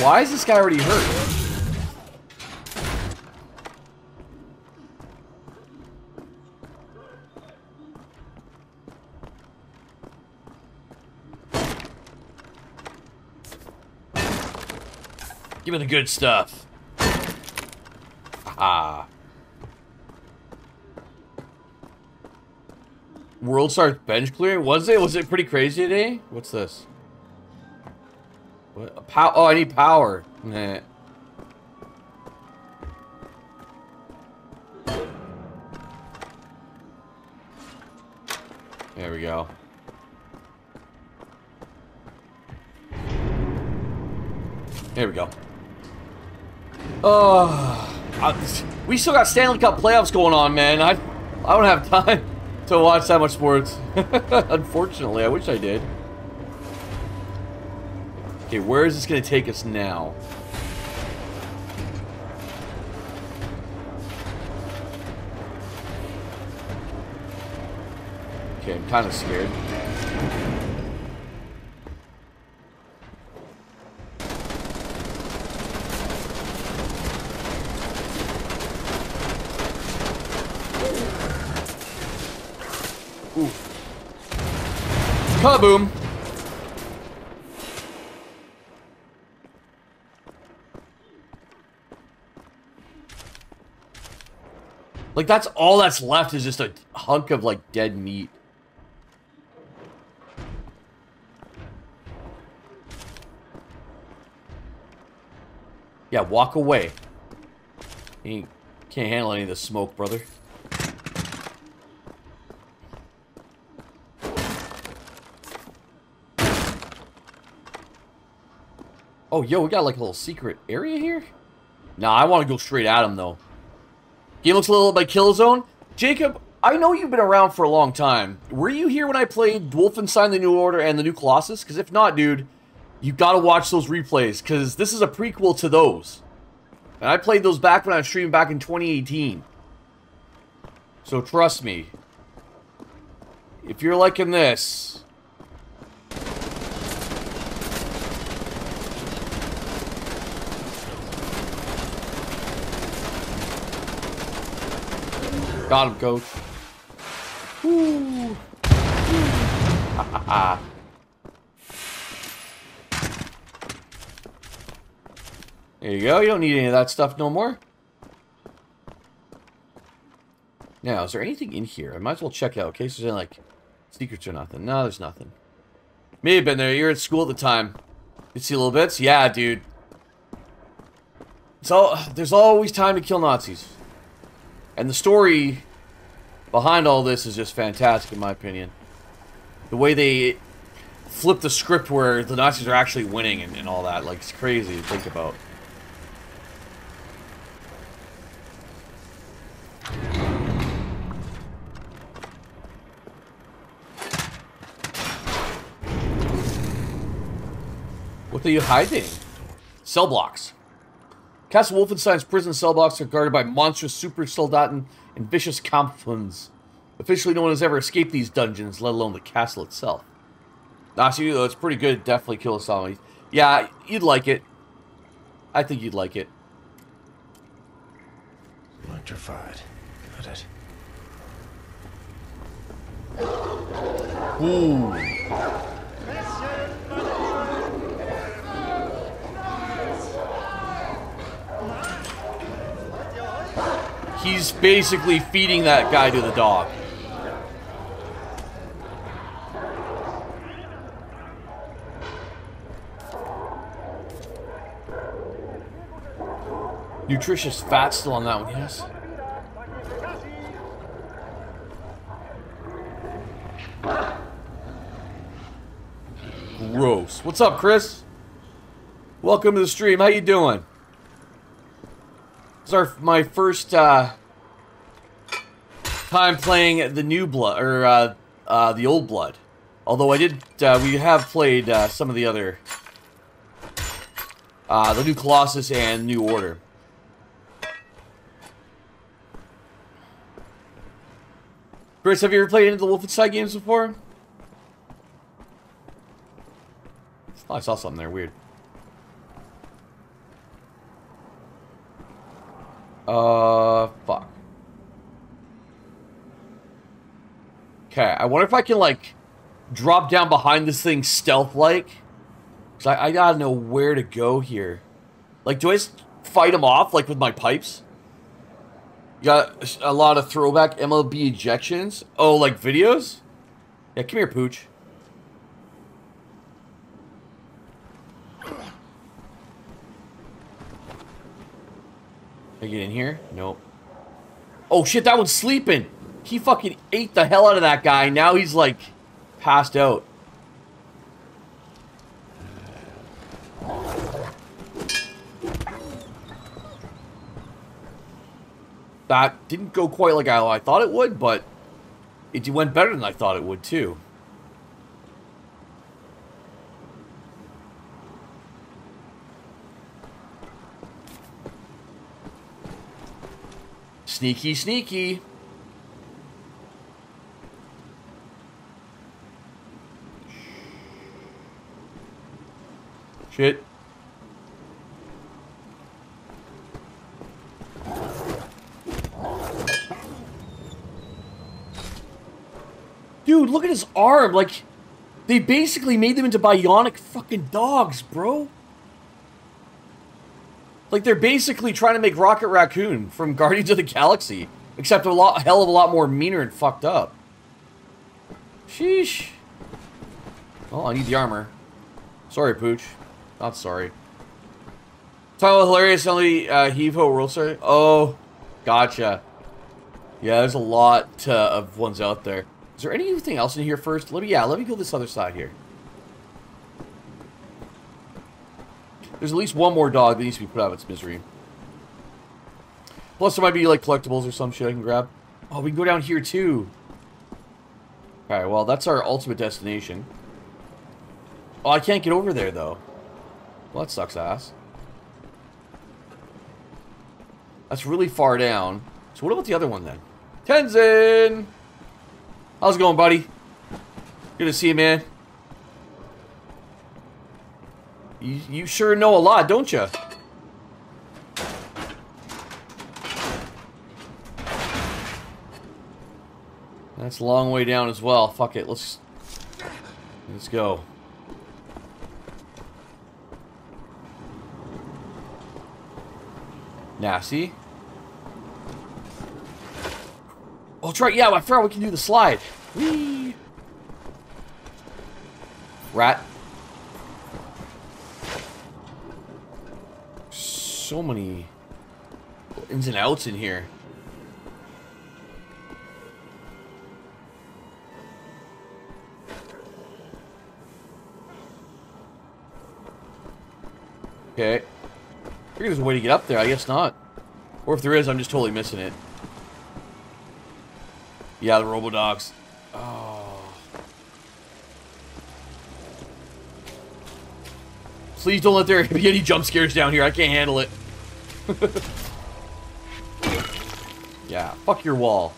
Why is this guy already hurt? Give me the good stuff. Ah. World starts bench clearing? Was it? Was it pretty crazy today? What's this? What? Pow oh, I need power. Nah. There we go. There we go. Oh. I, we still got Stanley Cup playoffs going on, man. I, I don't have time to watch that much sports. Unfortunately, I wish I did. Okay, where is this going to take us now? Kind of scared. Ooh. Kaboom! Like, that's all that's left is just a hunk of, like, dead meat. Yeah, walk away. You can't handle any of the smoke, brother. Oh, yo, we got like a little secret area here? Nah, I want to go straight at him, though. Game looks a little by Killzone. Jacob, I know you've been around for a long time. Were you here when I played Wolfenstein The New Order and The New Colossus? Because if not, dude, you got to watch those replays, because this is a prequel to those. And I played those back when I was streaming back in 2018. So trust me. If you're liking this... Got him, coach. Woo. Ha ha ha. There you go. You don't need any of that stuff no more. Now, is there anything in here? I might as well check out in case there's any, like, secrets or nothing. No, there's nothing. May have been there. You're at school at the time. You see a little bits? Yeah, dude. So, there's always time to kill Nazis. And the story behind all this is just fantastic, in my opinion. The way they flip the script where the Nazis are actually winning and, and all that. Like, it's crazy to think about. What are you hiding? Cell blocks. Castle Wolfenstein's prison cell blocks are guarded by monstrous super soldaten and vicious Kampfhunds. Officially, no one has ever escaped these dungeons, let alone the castle itself. Nazi, though, it's pretty good. Definitely kill a zombie. Yeah, you'd like it. I think you'd like it. Electrified. Got it. Ooh. He's basically feeding that guy to the dog. Nutritious fat still on that one, yes? Gross. What's up, Chris? Welcome to the stream. How you doing? Is our my first uh, time playing the new blood or uh, uh, the old blood. Although I did, uh, we have played uh, some of the other, uh, the new Colossus and New Order. Chris, have you ever played any of the Wolfenstein games before? Oh, I saw something there. Weird. Uh, fuck. Okay, I wonder if I can, like, drop down behind this thing stealth-like. Because I, I gotta know where to go here. Like, do I just fight him off, like, with my pipes? You got a lot of throwback MLB ejections. Oh, like videos? Yeah, come here, Pooch. I get in here? Nope. Oh shit, that one's sleeping. He fucking ate the hell out of that guy. Now he's like passed out. That didn't go quite like I, thought it would, but it went better than I thought it would, too. Sneaky, sneaky. Shit. Dude, look at his arm. Like, they basically made them into bionic fucking dogs, bro. Like, they're basically trying to make Rocket Raccoon from Guardians of the Galaxy. Except a lot, a hell of a lot more meaner and fucked up. Sheesh. Oh, I need the armor. Sorry, Pooch. Not sorry. Talking hilarious only uh, Heave-Ho World Star. Oh, gotcha. Yeah, there's a lot uh, of ones out there. Is there anything else in here first? Let me, yeah, let me go this other side here. There's at least one more dog that needs to be put out of its misery. Plus, there might be, like, collectibles or some shit I can grab. Oh, we can go down here, too. Alright, well, that's our ultimate destination. Oh, I can't get over there, though. Well, that sucks ass. That's really far down. So what about the other one, then? Tenzin! How's it going, buddy? Good to see you, man. You, you sure know a lot, don't you? That's a long way down as well. Fuck it, let's... Let's go. Nasty. Oh, that's right. Yeah, I forgot we can do the slide. Whee! Rat. So many ins and outs in here. Okay. I there's a way to get up there. I guess not. Or if there is, I'm just totally missing it. Yeah, the Robodogs. Oh. Please don't let there be any jump scares down here. I can't handle it. yeah, fuck your wall.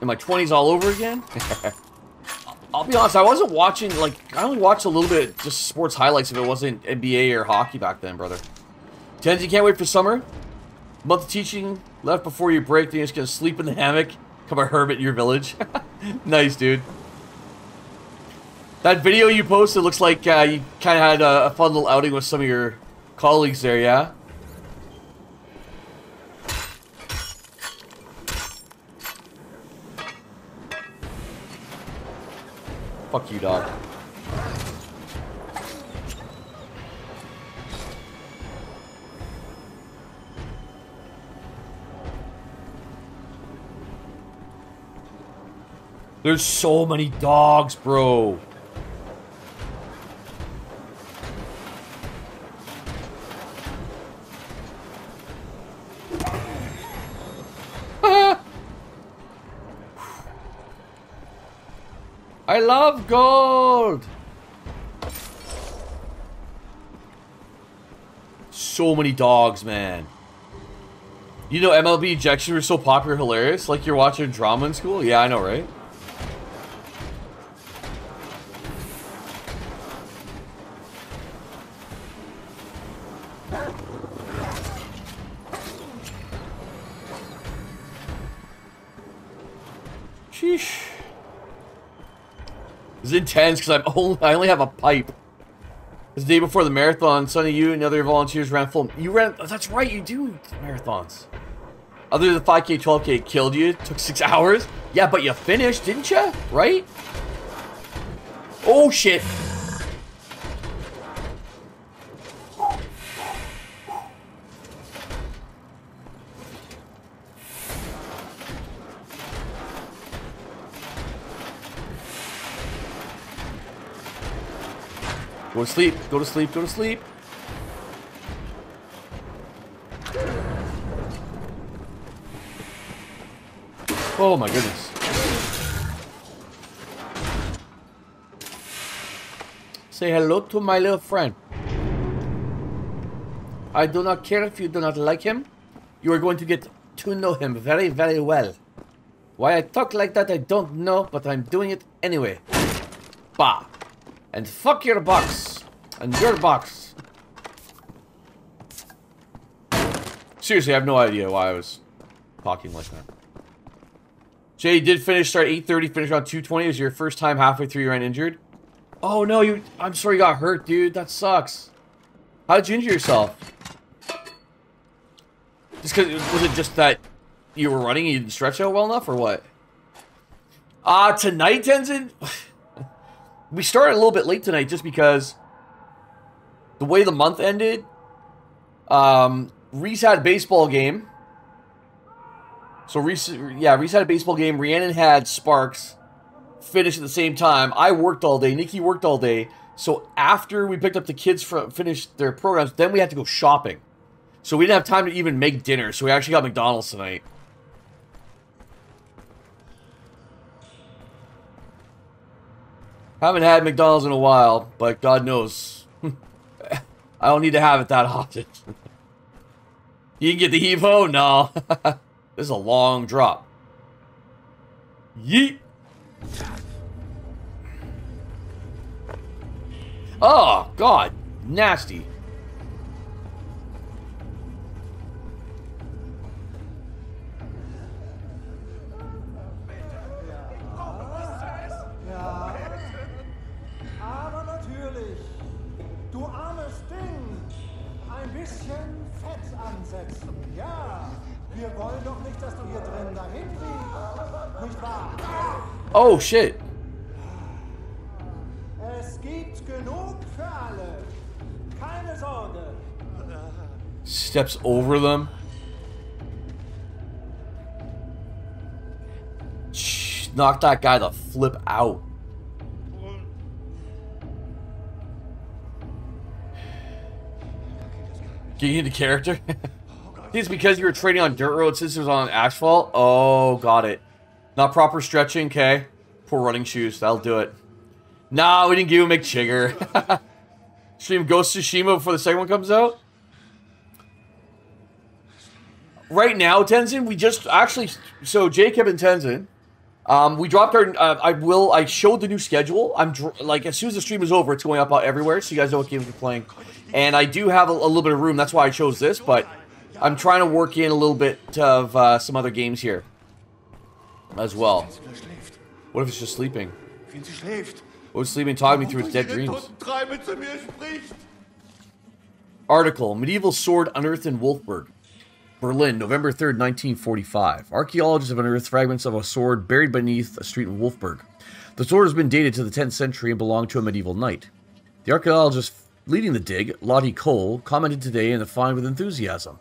In my 20s all over again? I'll be honest, I wasn't watching, like, I only watched a little bit, just sports highlights if it wasn't NBA or hockey back then, brother. Tenzi, can't wait for summer. Month of teaching left before you break, then you're just gonna sleep in the hammock, become a hermit in your village. nice, dude. That video you posted looks like uh, you kind of had a, a fun little outing with some of your colleagues there, yeah? Fuck you, dog. There's so many dogs, bro. I love gold! So many dogs, man. You know MLB ejection was so popular hilarious? Like you're watching drama in school? Yeah, I know, right? Sheesh. It's intense because I'm only I only have a pipe. It's the day before the marathon. Sonny, you and other volunteers ran full. You ran. Oh, that's right, you do marathons. Other than the 5K, 12K killed you. Took six hours. Yeah, but you finished, didn't you? Right? Oh shit. Go to sleep. Go to sleep. Go to sleep. Oh my goodness. Say hello to my little friend. I do not care if you do not like him. You are going to get to know him very, very well. Why I talk like that, I don't know, but I'm doing it anyway. Bah. And fuck your box. And your box. Seriously, I have no idea why I was talking like that. Jay did finish, start 8.30, finish around 2.20. It was your first time halfway through you ran injured. Oh no, you. I'm sorry you got hurt, dude. That sucks. How'd you injure yourself? Just cause was it just that you were running and you didn't stretch out well enough, or what? Ah, uh, tonight, Tenzin. we started a little bit late tonight just because the way the month ended. Um, Reese had a baseball game. So Reese, yeah, Reese had a baseball game. Rhiannon had Sparks finish at the same time. I worked all day. Nikki worked all day. So after we picked up the kids from finished their programs, then we had to go shopping. So we didn't have time to even make dinner. So we actually got McDonald's tonight. Haven't had McDonald's in a while, but God knows. I don't need to have it that often. you can get the heave ho? No. this is a long drop. Yeet. Oh, God. Nasty. Oh, shit. Es gibt genug für alle. Keine Sorge. Steps over them. Knock that guy the flip out. Getting into character? it's because you were trading on dirt roads since it was on asphalt? Oh, got it. Not proper stretching, okay. Poor running shoes, that'll do it. Nah, we didn't give him McChigger. Stream Ghost Tsushima before the second one comes out. Right now, Tenzin, we just actually so Jacob and Tenzin, um, we dropped our. Uh, I will. I showed the new schedule. I'm like as soon as the stream is over, it's going up out everywhere, so you guys know what games we're playing. And I do have a, a little bit of room. That's why I chose this, but I'm trying to work in a little bit of uh, some other games here as well. What if it's just sleeping? What was sleeping talking me through its dead dreams? Article, Medieval Sword unearthed in Wulfburg. Berlin, November 3rd, 1945. Archaeologists have unearthed fragments of a sword buried beneath a street in Wulfburg. The sword has been dated to the 10th century and belonged to a medieval knight. The archaeologist leading the dig, Lottie Cole, commented today in the find with enthusiasm.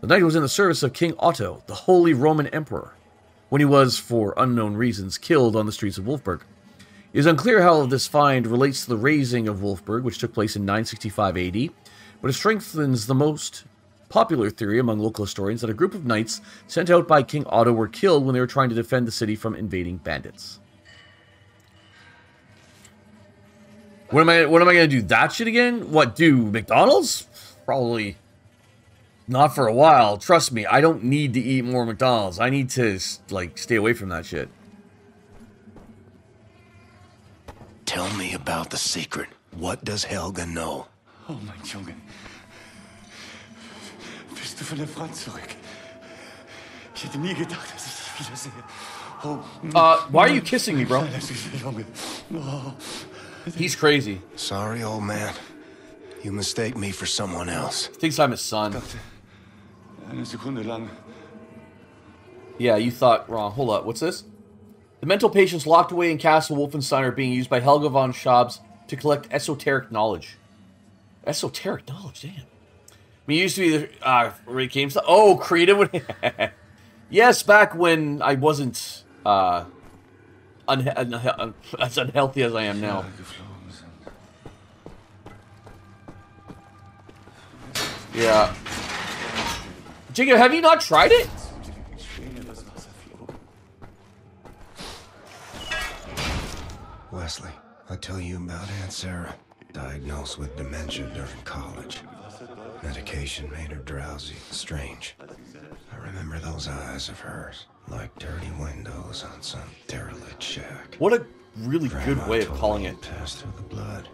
The knight was in the service of King Otto, the Holy Roman Emperor, when he was, for unknown reasons, killed on the streets of Wulfburg. It is unclear how this find relates to the razing of Wulfburg, which took place in 965 AD, but it strengthens the most popular theory among local historians that a group of knights sent out by King Otto were killed when they were trying to defend the city from invading bandits. What am I what am I gonna do? That shit again? What do McDonald's? Probably not for a while. Trust me, I don't need to eat more McDonald's. I need to like stay away from that shit. Tell me about the secret. What does Helga know? Oh, mein Junge. Bist du von der Front zurück? Ich hätte nie gedacht, dass ich dich wiedersehe. Oh, uh, why are you kissing me, bro? Oh. He's crazy. Sorry, old man. You mistake me for someone else. Thinks I'm his son. Eine Sekunde lang. Yeah, you thought wrong. Hold up. What's this? The mental patients locked away in Castle Wolfenstein are being used by Helga von Schabbs to collect esoteric knowledge. Esoteric knowledge, damn. I mean, it used to be the uh, Ray games. Oh, creative. yes, back when I wasn't uh, unha unha as unhealthy as I am now. Yeah. Jacob, have you not tried it? Wesley, I tell you about Aunt Sarah. Diagnosed with dementia during college. Medication made her drowsy and strange. I remember those eyes of hers, like dirty windows on some derelict shack. What a really Grandma good way of calling it. Through the blood.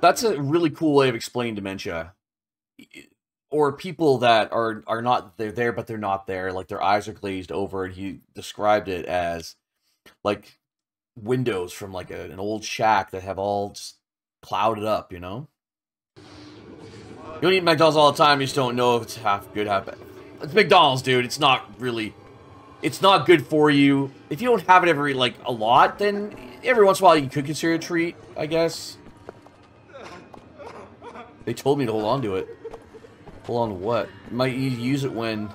That's a really cool way of explaining dementia. Or people that are are not they're there but they're not there, like their eyes are glazed over, and he described it as like windows from like a, an old shack that have all just clouded up, you know? You don't eat McDonald's all the time, you just don't know if it's half good, half bad. It's McDonald's, dude. It's not really it's not good for you. If you don't have it every like a lot, then every once in a while you could consider a treat, I guess. They told me to hold on to it. Hold on to what? Might you use it when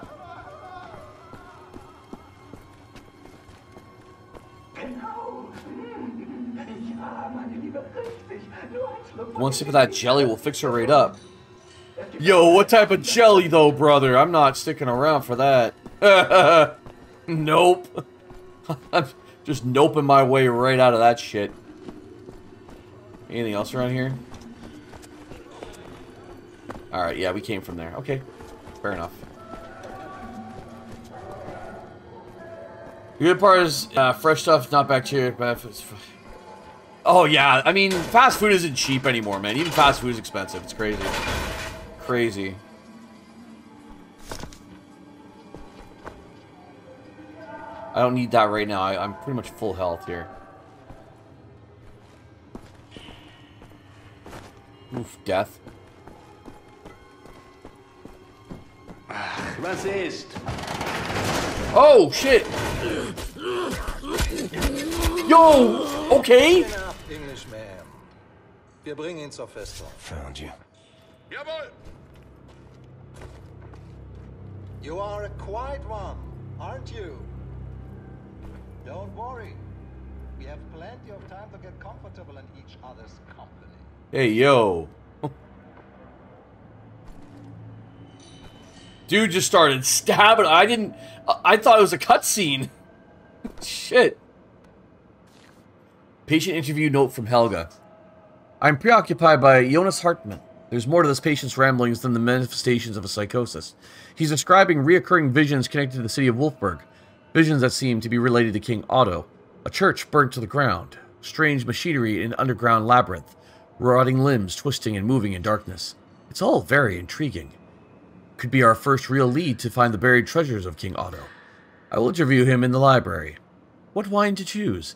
one sip of that jelly will fix her right up. Yo, what type of jelly though, brother? I'm not sticking around for that. nope. I'm just noping my way right out of that shit. Anything else around here? Alright, yeah, we came from there. Okay, fair enough. The good part is uh, fresh stuff, not bacteria, but. Oh, yeah, I mean, fast food isn't cheap anymore, man. Even fast food is expensive. It's crazy. Crazy. I don't need that right now. I, I'm pretty much full health here. Oof, death. Was ist? Oh, shit! Yo! Okay! Enough, Englishman. Wir bringen ihn zur Festung. Found you. Jawohl! You are a quiet one, aren't you? Don't worry. We have plenty of time to get comfortable in each other's company. Hey, yo. Dude just started stabbing. I didn't... I thought it was a cutscene. Shit. Patient interview note from Helga. I'm preoccupied by Jonas Hartmann. There's more to this patient's ramblings than the manifestations of a psychosis. He's describing reoccurring visions connected to the city of Wulfburg. Visions that seem to be related to King Otto. A church burnt to the ground. Strange machinery in an underground labyrinth. Rotting limbs twisting and moving in darkness. It's all very intriguing. Could be our first real lead to find the buried treasures of King Otto. I will interview him in the library. What wine to choose?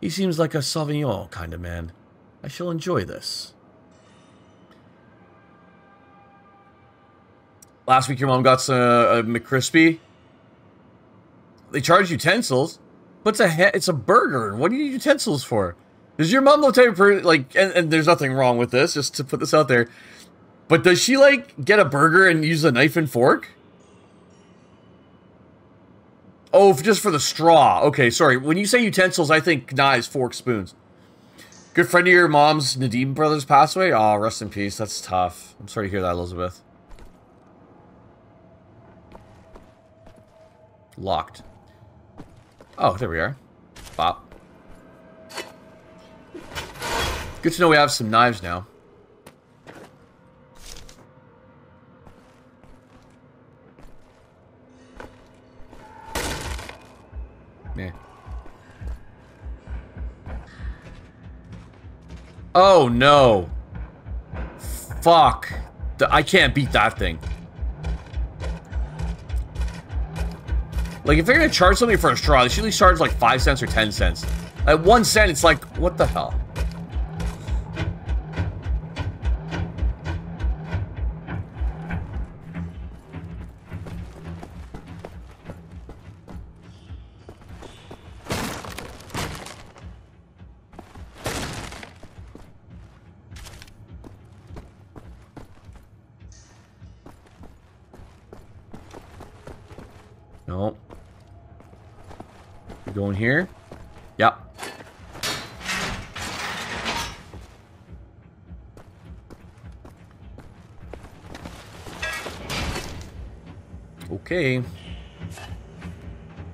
He seems like a Sauvignon kind of man. I shall enjoy this. Last week your mom got some, a McCrispy. They charge utensils, but it's a it's a burger. What do you need utensils for? Does your mom the type of like? And, and there's nothing wrong with this. Just to put this out there, but does she like get a burger and use a knife and fork? Oh, just for the straw. Okay, sorry. When you say utensils, I think knives, forks, spoons. Good friend of your mom's, Nadim brothers, passed away. Oh, rest in peace. That's tough. I'm sorry to hear that, Elizabeth. Locked. Oh, there we are. Bop. Good to know we have some knives now. Yeah. Oh no. Fuck. I can't beat that thing. Like, if they're gonna charge something for a straw, they should at least charge like 5 cents or 10 cents. At 1 cent, it's like, what the hell?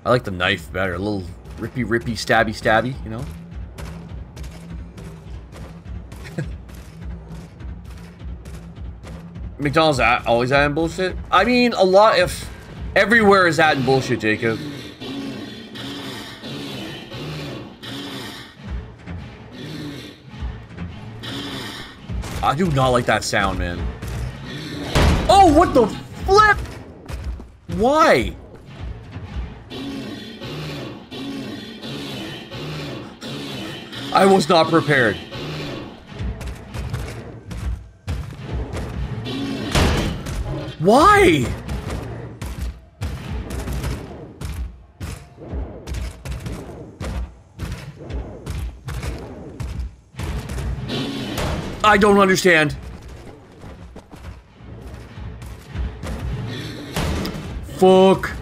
I like the knife better. A little Rippy, rippy, stabby, stabby, you know? McDonald's at, always adding bullshit? I mean, a lot, if everywhere is adding bullshit, Jacob. I do not like that sound, man. Oh, what the flip? Why? I was not prepared. Why? I don't understand. Fuck.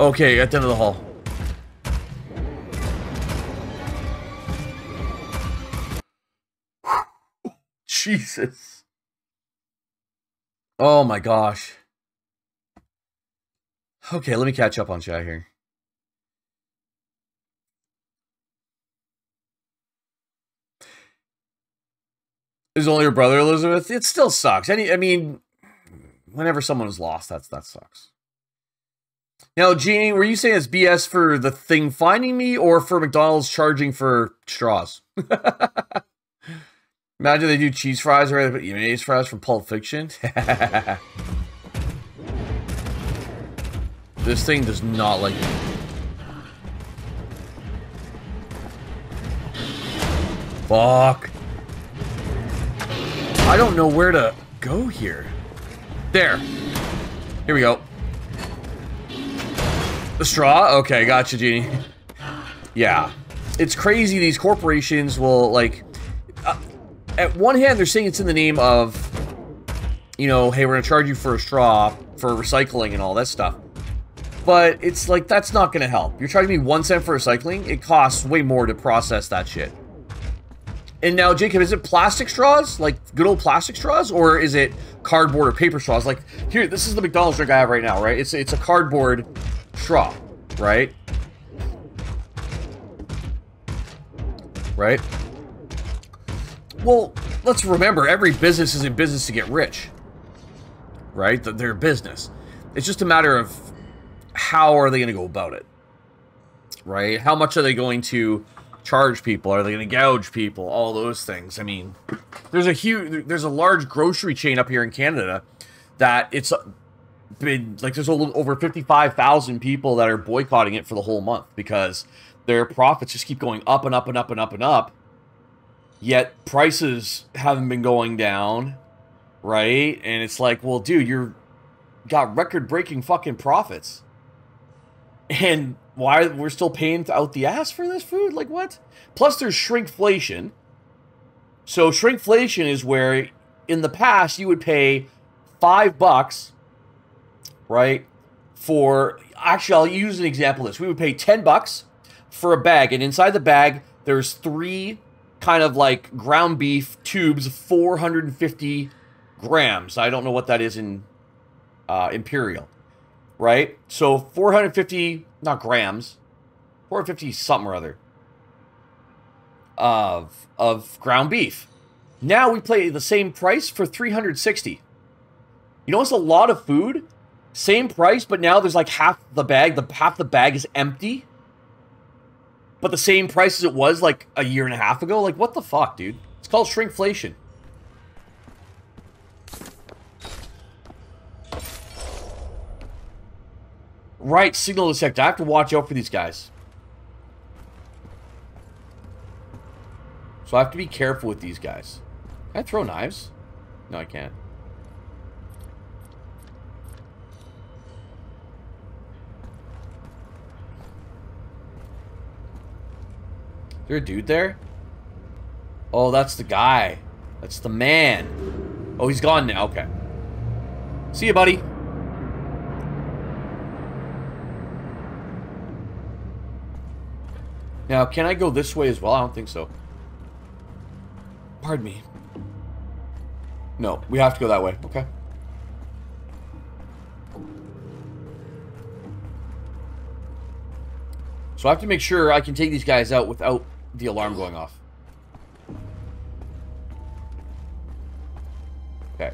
Okay, at the end of the hall. Jesus. Oh my gosh. Okay, let me catch up on chat here. Is only your brother Elizabeth? It still sucks. Any, I mean, whenever someone is lost, that's that sucks. Now, Jeannie, were you saying it's BS for the thing finding me or for McDonald's charging for straws? Imagine they do cheese fries or mayonnaise fries from Pulp Fiction. this thing does not like me. Fuck. I don't know where to go here. There. Here we go. The straw? Okay, gotcha, Genie. Yeah. It's crazy these corporations will, like... Uh, at one hand, they're saying it's in the name of... You know, hey, we're going to charge you for a straw for recycling and all that stuff. But it's like, that's not going to help. You're charging me one cent for recycling? It costs way more to process that shit. And now, Jacob, is it plastic straws? Like good old plastic straws? Or is it cardboard or paper straws? Like, here, this is the McDonald's drink I have right now, right? It's, it's a cardboard straw, right? Right? Well, let's remember, every business is in business to get rich. Right? They're business. It's just a matter of how are they going to go about it? Right? How much are they going to charge people? Are they going to gouge people? All those things. I mean, there's a huge, there's a large grocery chain up here in Canada that it's been like there's over 55,000 people that are boycotting it for the whole month because their profits just keep going up and up and up and up and up. Yet prices haven't been going down, right? And it's like, well, dude, you're got record-breaking fucking profits. And why we're still paying out the ass for this food? Like what? Plus there's shrinkflation. So shrinkflation is where in the past you would pay 5 bucks right? For actually, I'll use an example of this. We would pay 10 bucks for a bag, and inside the bag, there's three kind of like ground beef tubes, 450 grams. I don't know what that is in uh, imperial, right? So 450, not grams, 450 something or other of of ground beef. Now we pay the same price for 360. You know, it's a lot of food same price, but now there's like half the bag. The half the bag is empty. But the same price as it was like a year and a half ago. Like what the fuck, dude? It's called shrinkflation. Right, signal detector. I have to watch out for these guys. So I have to be careful with these guys. Can I throw knives? No, I can't. there a dude there? Oh, that's the guy. That's the man. Oh, he's gone now. Okay. See you, buddy. Now, can I go this way as well? I don't think so. Pardon me. No, we have to go that way. Okay. So I have to make sure I can take these guys out without the alarm going off. Okay.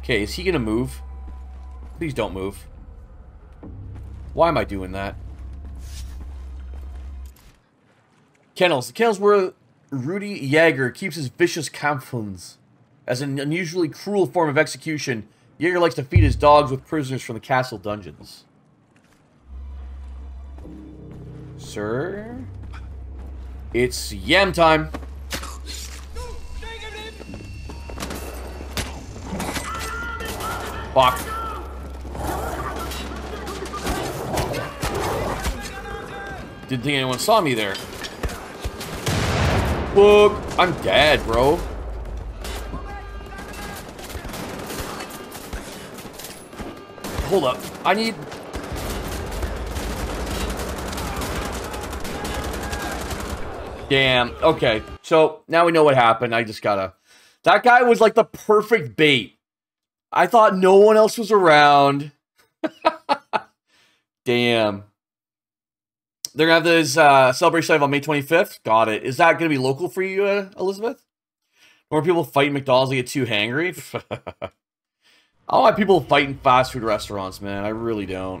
Okay, is he gonna move? Please don't move. Why am I doing that? Kennels. Kennels where Rudi Jäger keeps his vicious kampfhunds. As an unusually cruel form of execution, Jäger likes to feed his dogs with prisoners from the castle dungeons. Sir? It's yam time. Fuck. Didn't think anyone saw me there. Look, I'm dead, bro. Hold up. I need... Damn. Okay. So, now we know what happened. I just gotta... That guy was like the perfect bait. I thought no one else was around. Damn. They're gonna have this uh, celebration live on May 25th. Got it. Is that gonna be local for you, uh, Elizabeth? More people fight McDonald's, they get too hangry. I don't like people fighting fast food restaurants, man. I really don't.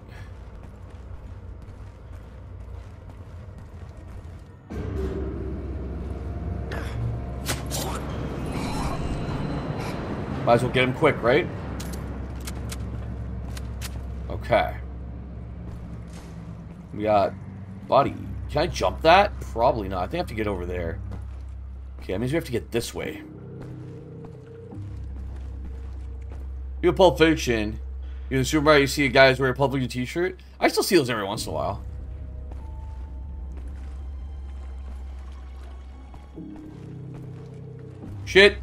Might as well get him quick, right? Okay. We got Buddy. Can I jump that? Probably not. I think I have to get over there. Okay, that means we have to get this way. You Pulp Fiction. You in the supermarket, you see a guy wearing a Pulp Fiction t-shirt. I still see those every once in a while. Shit.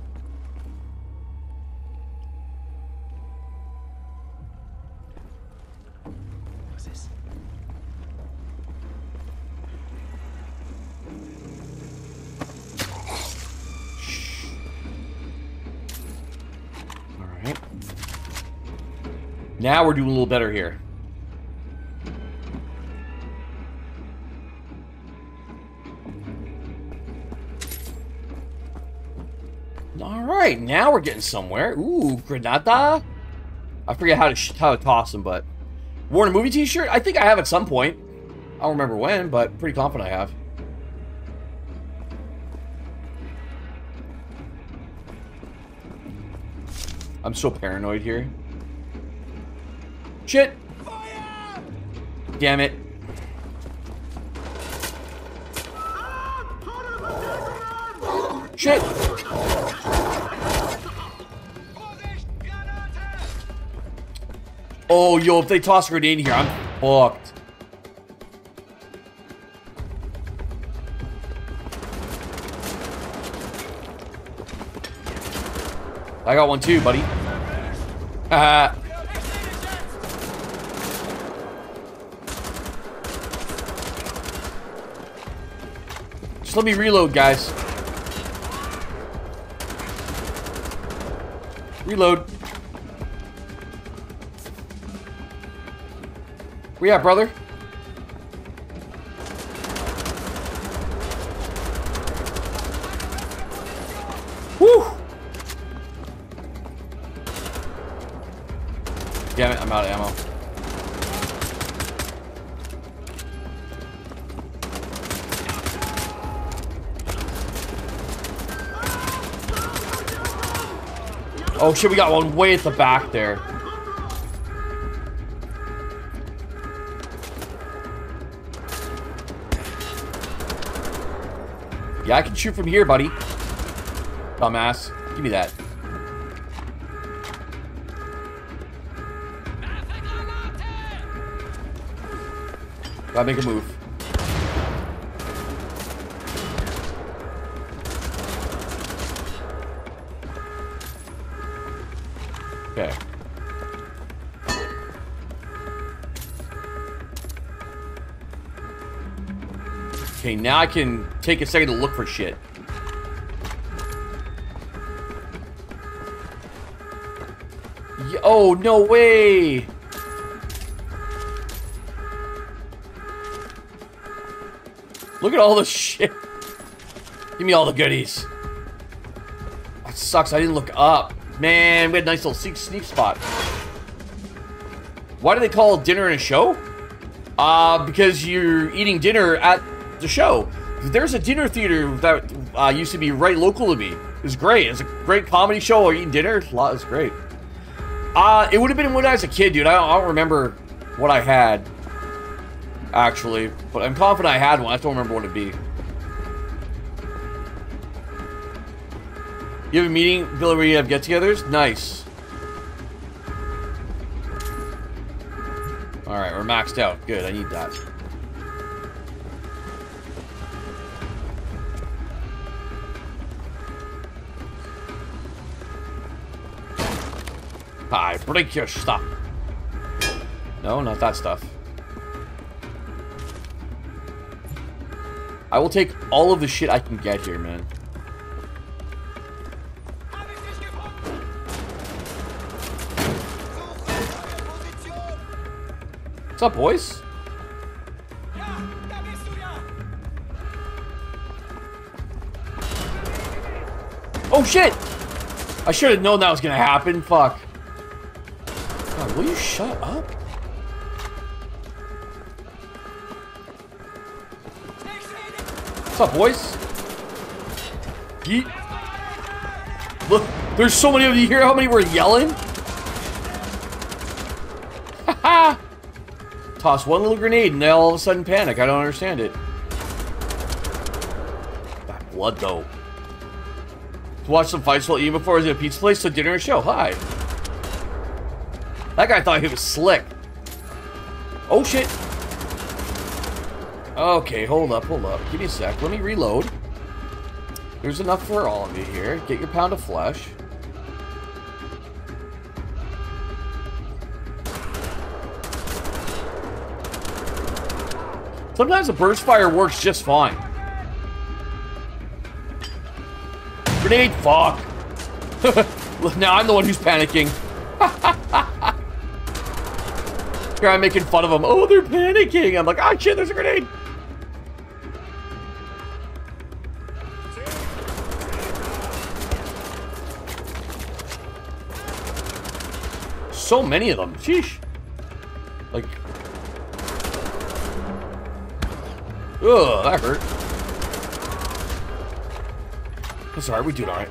Now we're doing a little better here. Alright, now we're getting somewhere. Ooh, Granada? I forget how to how to toss them, but... Worn a movie t-shirt? I think I have at some point. I don't remember when, but pretty confident I have. I'm so paranoid here. Shit! Damn it. Shit! Oh, yo, if they toss a grenade in here, I'm fucked. I got one too, buddy. Haha. Just let me reload, guys. Reload. Where you at, brother? Whew! Damn it, I'm out of ammo. Oh shit, we got one way at the back there. Yeah, I can shoot from here, buddy. Dumbass. Give me that. Gotta make a move. Okay, now I can take a second to look for shit. Oh, no way! Look at all the shit. Give me all the goodies. That sucks, I didn't look up. Man, we had a nice little sneak, sneak spot. Why do they call dinner in a show? Uh, because you're eating dinner at the show. There's a dinner theater that uh, used to be right local to me. It was great. It was a great comedy show or eating dinner. It was great. Uh, it would have been when I was a kid, dude. I don't, I don't remember what I had, actually. But I'm confident I had one. I just don't remember what it'd be. You have a meeting, Billy, where you have get-togethers? Nice. Alright, we're maxed out. Good, I need that. Break your stuff. No, not that stuff. I will take all of the shit I can get here, man. What's up, boys? Oh, shit! I should have known that was gonna happen. Fuck. Will you shut up? What's up, boys? Yeet. Look, there's so many of you here. How many were yelling? Haha! Toss one little grenade and they all of a sudden panic. I don't understand it. That blood, though. Watch some fights while eating before I was at a pizza place, so dinner and show. Hi. That guy thought he was slick. Oh, shit. Okay, hold up, hold up. Give me a sec. Let me reload. There's enough for all of you here. Get your pound of flesh. Sometimes a burst fire works just fine. Grenade, fuck. now I'm the one who's panicking. Here I'm making fun of them. Oh, they're panicking. I'm like, oh shit, there's a grenade. So many of them. Sheesh. Like. Ugh, that hurt. It's alright, we do alright.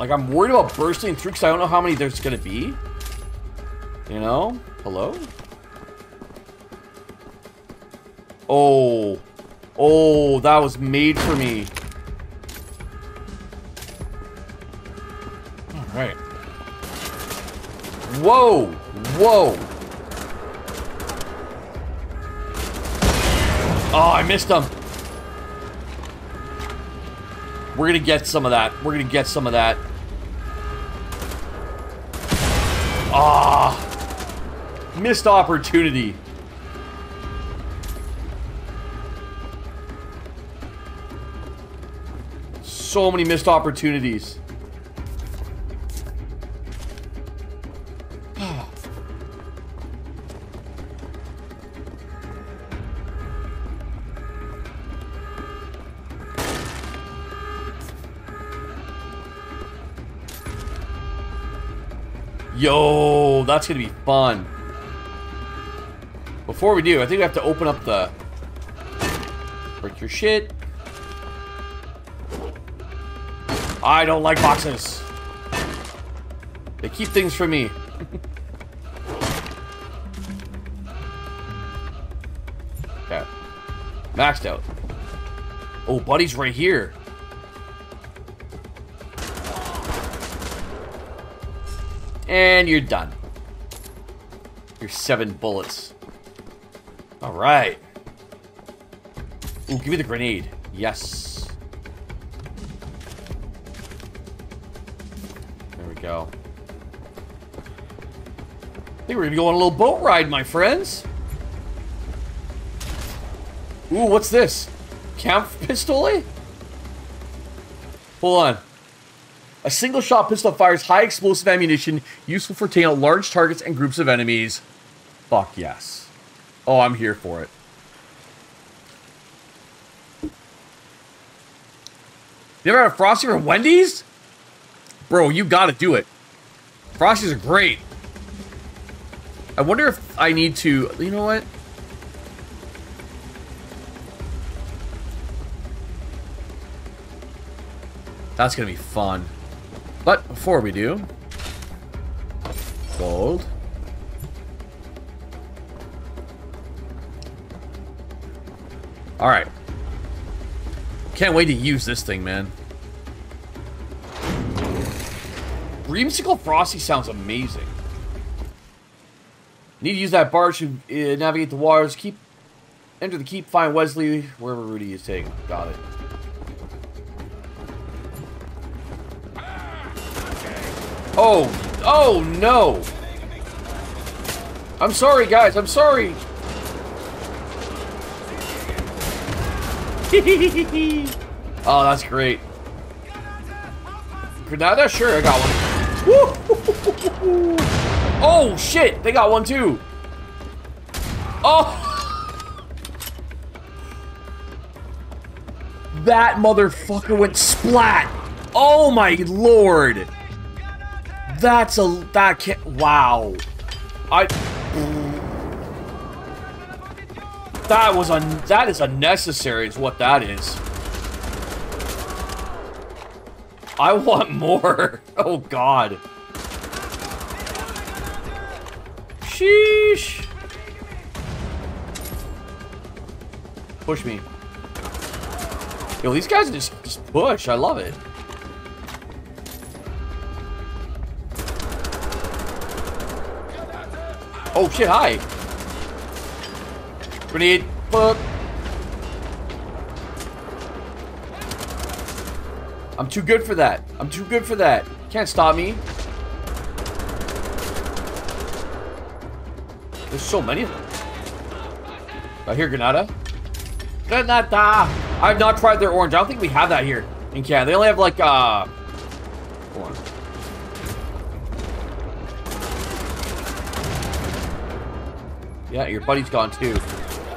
Like, I'm worried about bursting through because I don't know how many there's gonna be. You know? Hello? Oh. Oh, that was made for me. Alright. Whoa! Whoa! Oh, I missed him. We're gonna get some of that. We're gonna get some of that. Ah! Missed opportunity. So many missed opportunities. Yo, that's gonna be fun. Before we do, I think we have to open up the... Break your shit. I don't like boxes. They keep things from me. okay. Maxed out. Oh, buddy's right here. And you're done. Your seven bullets. All right. Ooh, give me the grenade. Yes. There we go. I think we're gonna go on a little boat ride, my friends. Ooh, what's this? Camp pistol? Hold on. A single shot pistol fires high explosive ammunition, useful for taking out large targets and groups of enemies. Fuck yes. Oh, I'm here for it. You ever had a Frosty from Wendy's? Bro, you gotta do it. Frosties are great. I wonder if I need to... You know what? That's gonna be fun. But before we do... Gold. Alright. Can't wait to use this thing, man. Dreamsicle Frosty sounds amazing. Need to use that barge to uh, navigate the waters. Keep enter the keep. Find Wesley wherever Rudi is taking. Got it. Oh, oh no! I'm sorry, guys. I'm sorry. oh, that's great. Granada? Sure, I got one. Oh, shit! They got one, too. Oh! That motherfucker went splat! Oh my lord! That's a... That can't... Wow. I... That was a... That is unnecessary is what that is. I want more. Oh, God. Sheesh. Push me. Yo, these guys just, just push. I love it. Oh, shit, hi. Grenade. Fuck. I'm too good for that. I'm too good for that. Can't stop me. There's so many of them. I hear Granada. Granada! I've not tried their orange. I don't think we have that here in Canada. They only have like, uh... Yeah, your buddy's gone too.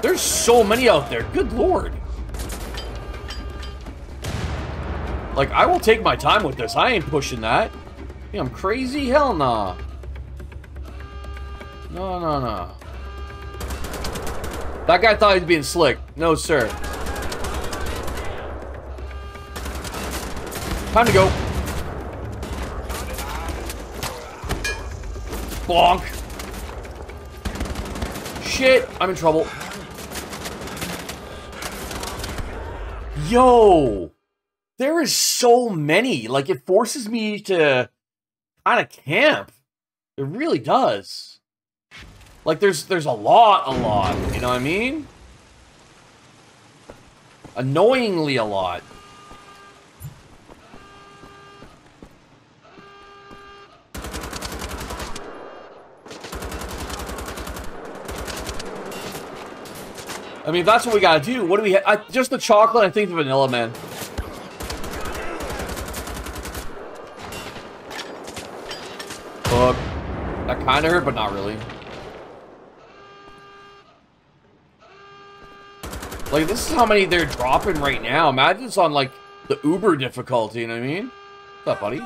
There's so many out there. Good lord. Like, I will take my time with this. I ain't pushing that. I'm crazy? Hell nah. No, no, no. That guy thought he was being slick. No, sir. Time to go. Bonk. Shit, I'm in trouble. Yo! There is so many. Like, it forces me to kind of camp. It really does. Like, there's there's a lot, a lot. You know what I mean? Annoyingly a lot. I mean, that's what we gotta do. What do we have? Just the chocolate, I think the vanilla, man. Fuck. That kind of hurt, but not really. Like, this is how many they're dropping right now. Imagine it's on, like, the Uber difficulty, you know what I mean? What's up, buddy?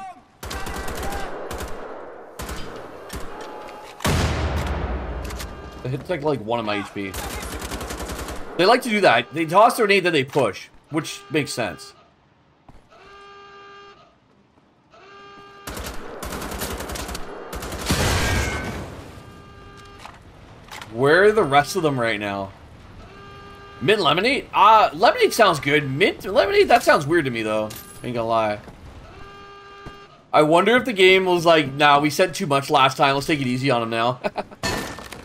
It hits like, like one of my HP. They like to do that. They toss their nade, then they push. Which makes sense. Where are the rest of them right now? Mint lemonade? Uh, lemonade sounds good. Mint lemonade? That sounds weird to me, though. Ain't gonna lie. I wonder if the game was like, nah, we said too much last time. Let's take it easy on him now.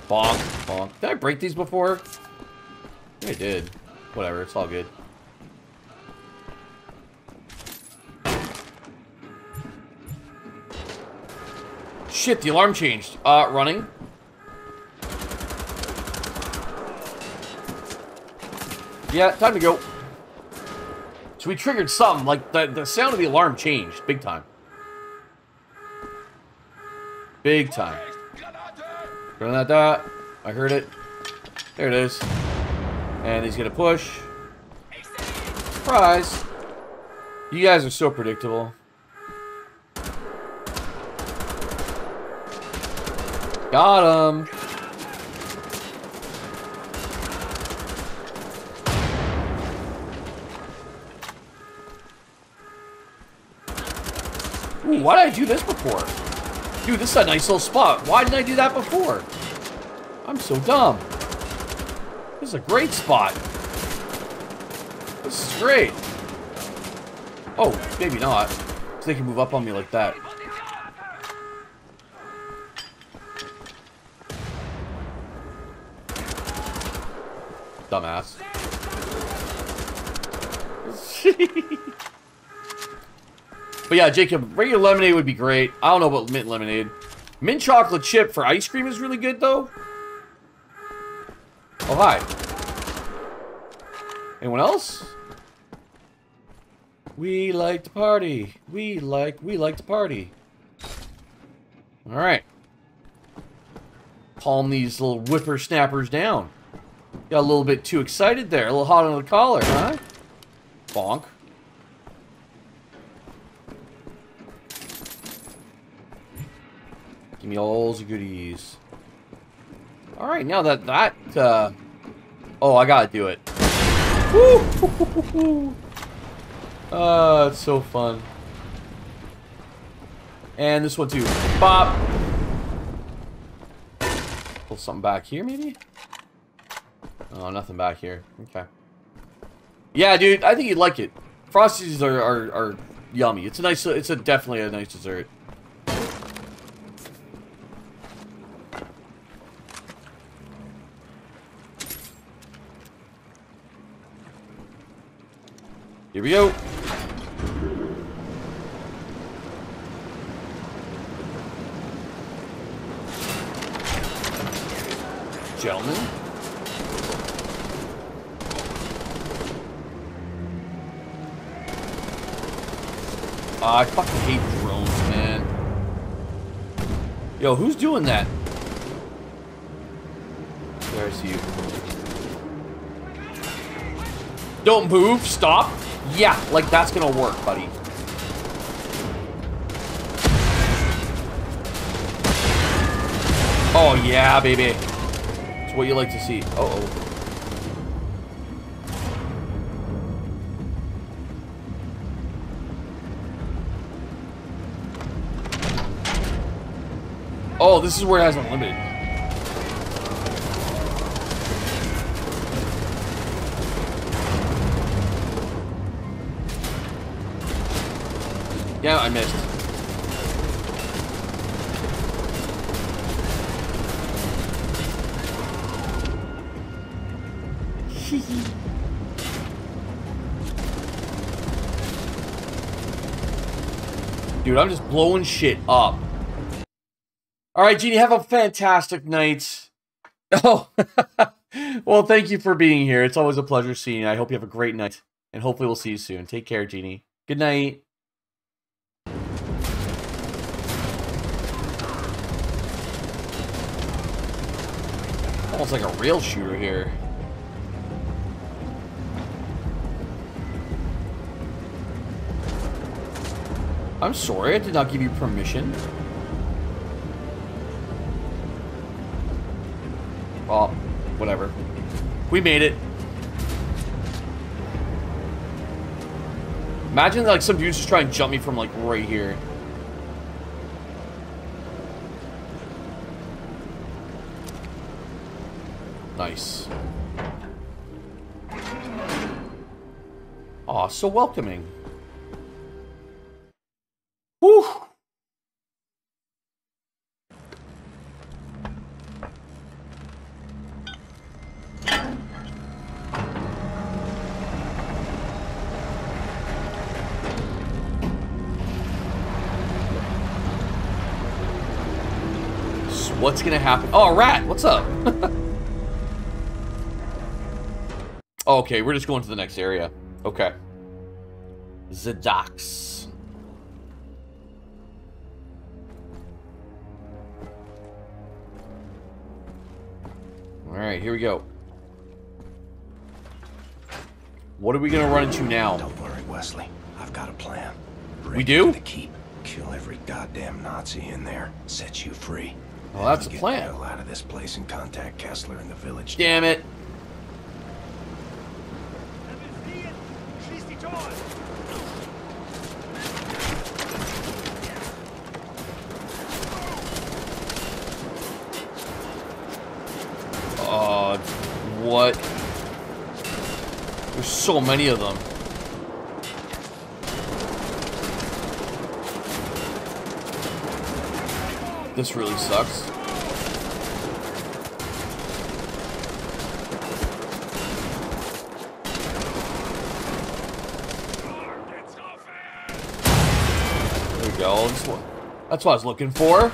bonk, bonk. Did I break these before? I, did. Whatever, it's all good. Shit, the alarm changed. Uh, running. Yeah, time to go. So we triggered something, like the, the sound of the alarm changed, big time. Big time. Granada. I heard it. There it is. And he's gonna push. Surprise! You guys are so predictable. Got him! Ooh, why did I do this before? Dude, this is a nice little spot. Why didn't I do that before? I'm so dumb. This is a great spot. This is great. Oh, maybe not. They can move up on me like that. Dumbass. but yeah, Jacob, regular lemonade would be great. I don't know about mint lemonade. Mint chocolate chip for ice cream is really good, though. Oh, hi. Anyone else? We like to party. We like, we like to party. Alright. Calm these little whippersnappers down. Got a little bit too excited there. A little hot on the collar, huh? Bonk. Give me all the goodies. Alright, now that that, uh... Oh, I gotta do it. Woo! Oh, it's so fun. And this one too. Bop! Pull something back here, maybe? Oh, nothing back here. Okay. Yeah, dude, I think you'd like it. Frosties are, are, are yummy. It's a nice, it's a definitely a nice dessert. Here we go. Gentlemen. Uh, I fucking hate drones, man. Yo, who's doing that? There, I see you. Don't move, stop. Yeah, like that's gonna work, buddy. Oh yeah, baby. It's what you like to see. Uh oh. Oh, this is where it has unlimited. Yeah, I missed. Dude, I'm just blowing shit up. Alright, Jeannie, have a fantastic night. Oh, well, thank you for being here. It's always a pleasure seeing you. I hope you have a great night. And hopefully we'll see you soon. Take care, Jeannie. Good night. Almost like a real shooter here. I'm sorry, I did not give you permission. Well, whatever. We made it. Imagine like some dudes just try and jump me from like right here. Nice. Aw, so welcoming. Whew. What's gonna happen? Oh, rat! What's up? Okay, we're just going to the next area. Okay. The docks. Alright, here we go. What are we gonna run into now? Don't worry, Wesley. I've got a plan. Break we do? The keep. Kill every goddamn Nazi in there. Set you free. Well, that's a plan. Get the hell out of this place and contact Kessler in the village. Damn it! Many of them. This really sucks. There we go. That's what, that's what I was looking for.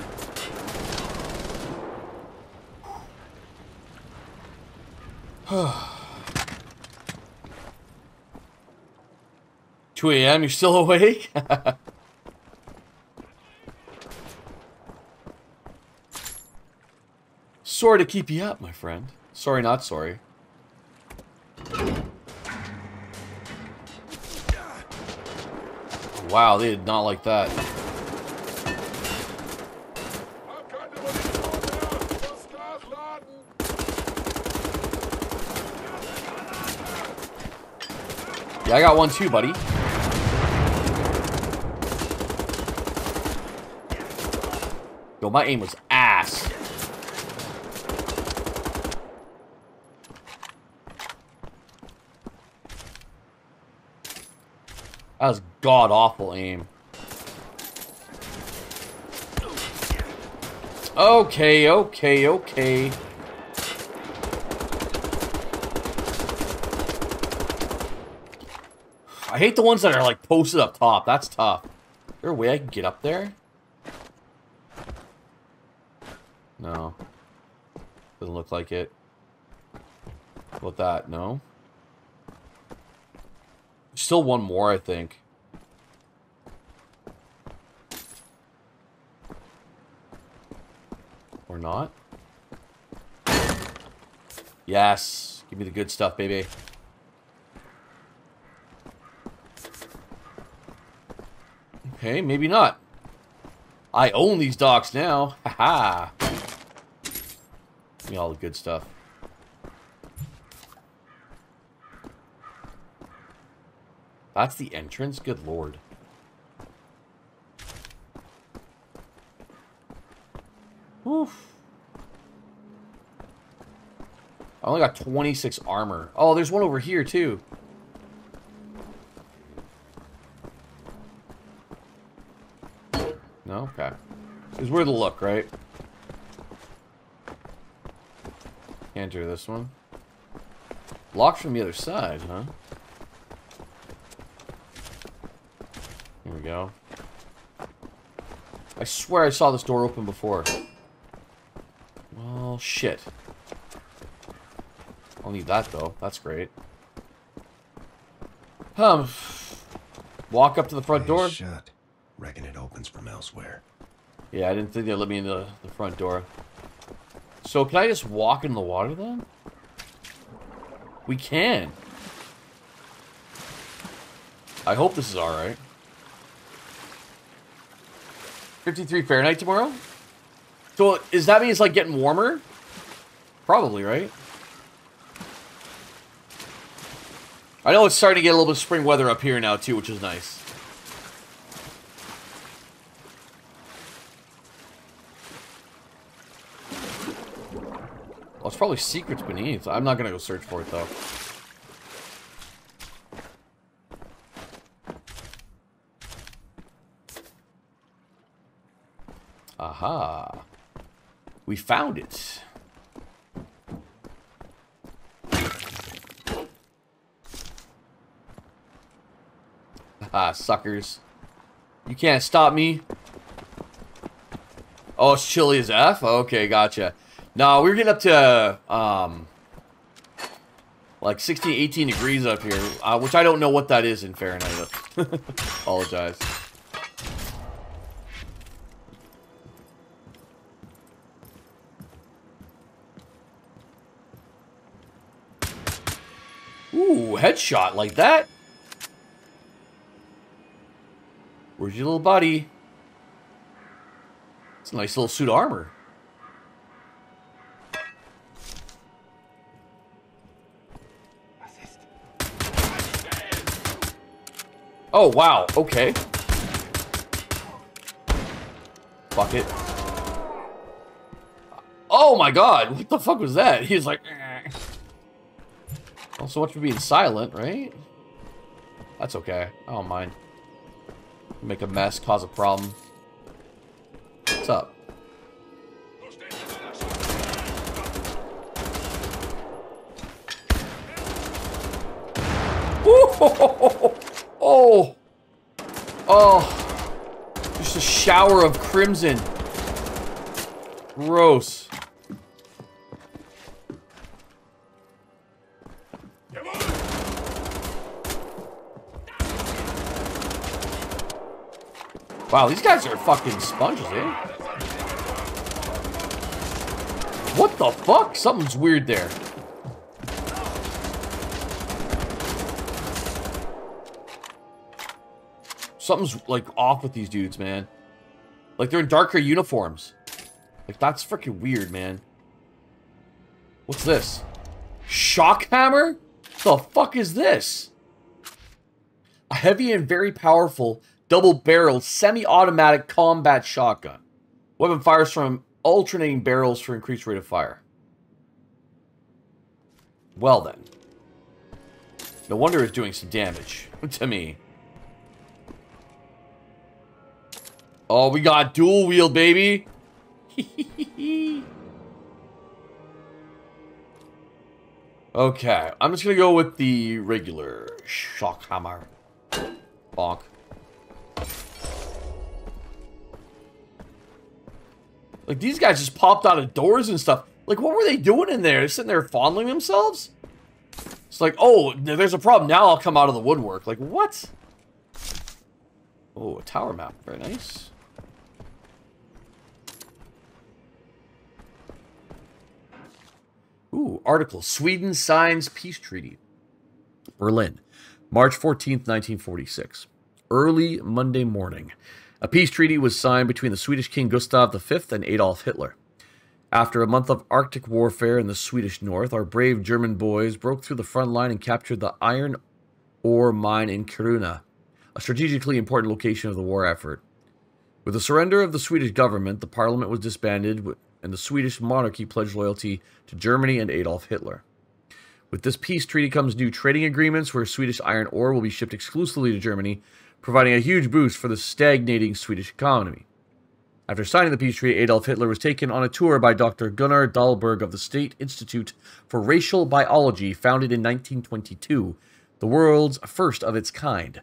Two a.m. You're still awake? sorry to keep you up, my friend. Sorry, not sorry. Wow, they did not like that. Yeah, I got one too, buddy. My aim was ass. That was god awful aim. Okay, okay, okay. I hate the ones that are like posted up top. That's tough. Is there a way I can get up there? No. Doesn't look like it. What that? No. Still one more, I think. Or not? Yes. Give me the good stuff, baby. Okay, maybe not. I own these docks now. Haha. Me all the good stuff. That's the entrance? Good lord. Oof. I only got 26 armor. Oh, there's one over here, too. No? Okay. Is where to look, right? Enter this one. Locked from the other side, huh? Here we go. I swear I saw this door open before. Well, shit. I'll need that, though. That's great. Um, walk up to the front door. Shut. Reckon it opens from elsewhere. Yeah, I didn't think they'd let me in the, the front door. So can I just walk in the water then? We can. I hope this is alright. 53 Fahrenheit tomorrow? So does that mean it's like getting warmer? Probably, right? I know it's starting to get a little bit of spring weather up here now too, which is nice. Probably secrets beneath. I'm not gonna go search for it though. Aha. We found it. Ah, suckers. You can't stop me. Oh, it's chilly as F? Okay, gotcha. No, we're getting up to, um, like 16, 18 degrees up here, uh, which I don't know what that is in Fahrenheit. Apologize. Ooh, headshot like that. Where's your little buddy? It's a nice little suit of armor. Oh, wow. Okay. Fuck it. Oh my god. What the fuck was that? He's like... Eh. Also, much for being silent, right? That's okay. I don't mind. Make a mess, cause a problem. Oh! Just a shower of crimson. Gross. Wow, these guys are fucking sponges, eh? What the fuck? Something's weird there. Something's, like, off with these dudes, man. Like, they're in darker uniforms. Like, that's freaking weird, man. What's this? Schockhammer? The fuck is this? A heavy and very powerful double-barreled semi-automatic combat shotgun. Weapon fires from alternating barrels for increased rate of fire. Well then. No wonder it's doing some damage to me. Oh, we got dual wield, baby. okay, I'm just gonna go with the regular Schockhammer. Bonk. Like, these guys just popped out of doors and stuff. Like, what were they doing in there? They're sitting there fondling themselves? It's like, oh, there's a problem. Now I'll come out of the woodwork. Like, what? Oh, a tower map. Very nice. Ooh, article. Sweden signs peace treaty. Berlin, March 14th, 1946. Early Monday morning. A peace treaty was signed between the Swedish King Gustav V and Adolf Hitler. After a month of Arctic warfare in the Swedish north, our brave German boys broke through the front line and captured the iron ore mine in Kiruna, a strategically important location of the war effort. With the surrender of the Swedish government, the parliament was disbanded and the Swedish monarchy pledged loyalty to Germany and Adolf Hitler. With this peace treaty comes new trading agreements where Swedish iron ore will be shipped exclusively to Germany providing a huge boost for the stagnating Swedish economy. After signing the peace treaty, Adolf Hitler was taken on a tour by Dr. Gunnar Dahlberg of the State Institute for Racial Biology, founded in 1922, the world's first of its kind.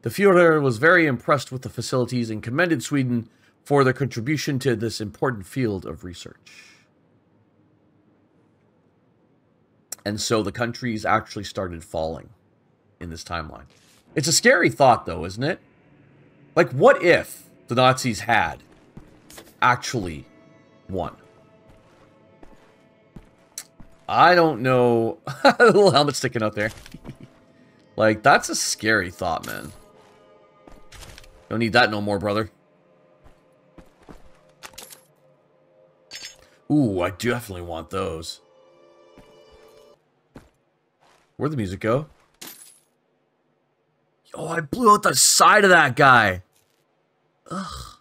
The Fuhrer was very impressed with the facilities and commended Sweden for their contribution to this important field of research. And so the countries actually started falling in this timeline. It's a scary thought, though, isn't it? Like, what if the Nazis had actually won? I don't know. little helmet sticking out there. like, that's a scary thought, man. Don't need that no more, brother. Ooh, I definitely want those. Where'd the music go? Oh, I blew out the side of that guy. Ugh.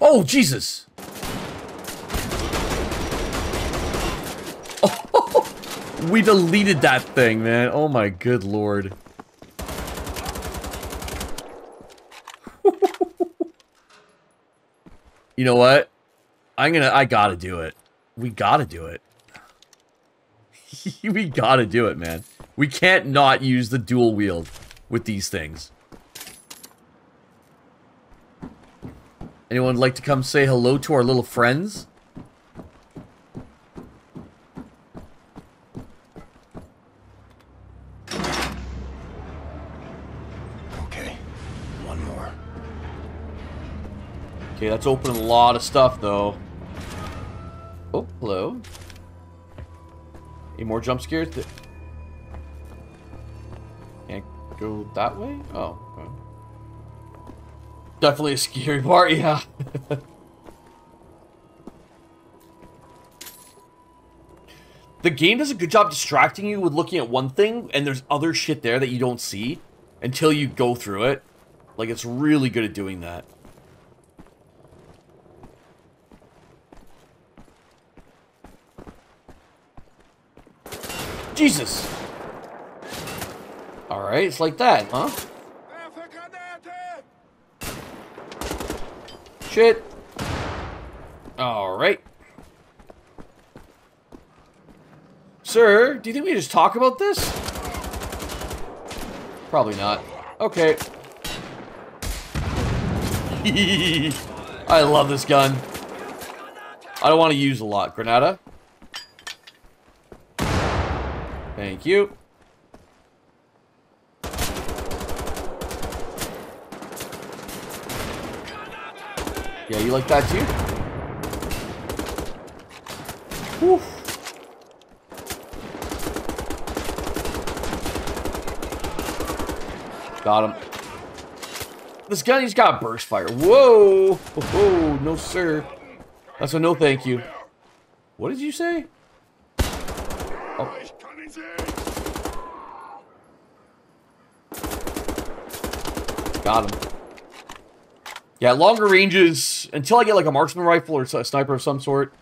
Oh, Jesus. Oh, we deleted that thing, man. Oh my good lord. you know what? I'm gonna, I gotta do it. We gotta do it. we gotta do it, man. We can't not use the dual wield with these things. Anyone like to come say hello to our little friends? Okay, one more. Okay, that's opening a lot of stuff, though. Oh, hello. Any more jump scares? Th- Can't go that way? Oh. okay. Definitely a scary part, yeah. the game does a good job distracting you with looking at one thing, and there's other shit there that you don't see until you go through it. Like, it's really good at doing that. Jesus! Alright, it's like that, huh? Shit! Alright. Sir, do you think we just talk about this? Probably not. Okay. I love this gun. I don't want to use a lot. Granada? Thank you. Yeah, you like that too? Whew. Got him. This gun, he's got burst fire. Whoa! Oh, no, sir. That's a no thank you. What did you say? Got him. Yeah, longer ranges, until I get like a marksman rifle or a sniper of some sort.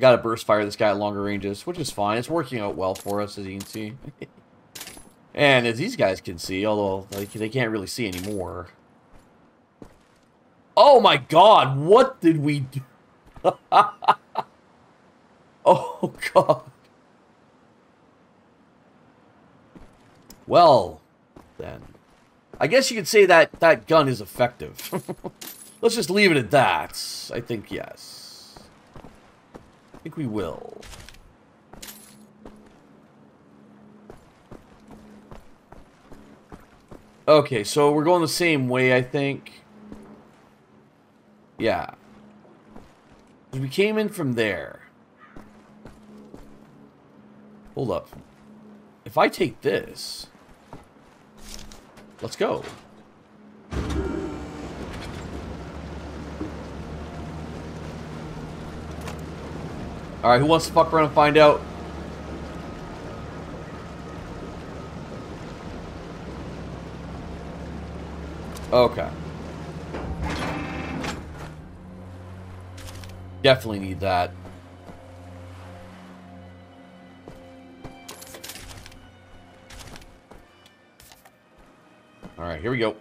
Gotta burst fire this guy at longer ranges, which is fine. It's working out well for us, as you can see. and as these guys can see, although like, they can't really see anymore. Oh my god, what did we do? oh god. Well, then. I guess you could say that that gun is effective. Let's just leave it at that. I think yes. I think we will. Okay, so we're going the same way, I think. Yeah. We came in from there. Hold up. If I take this... Let's go. Alright, who wants to fuck around and find out? Okay. Definitely need that. Alright, here we go.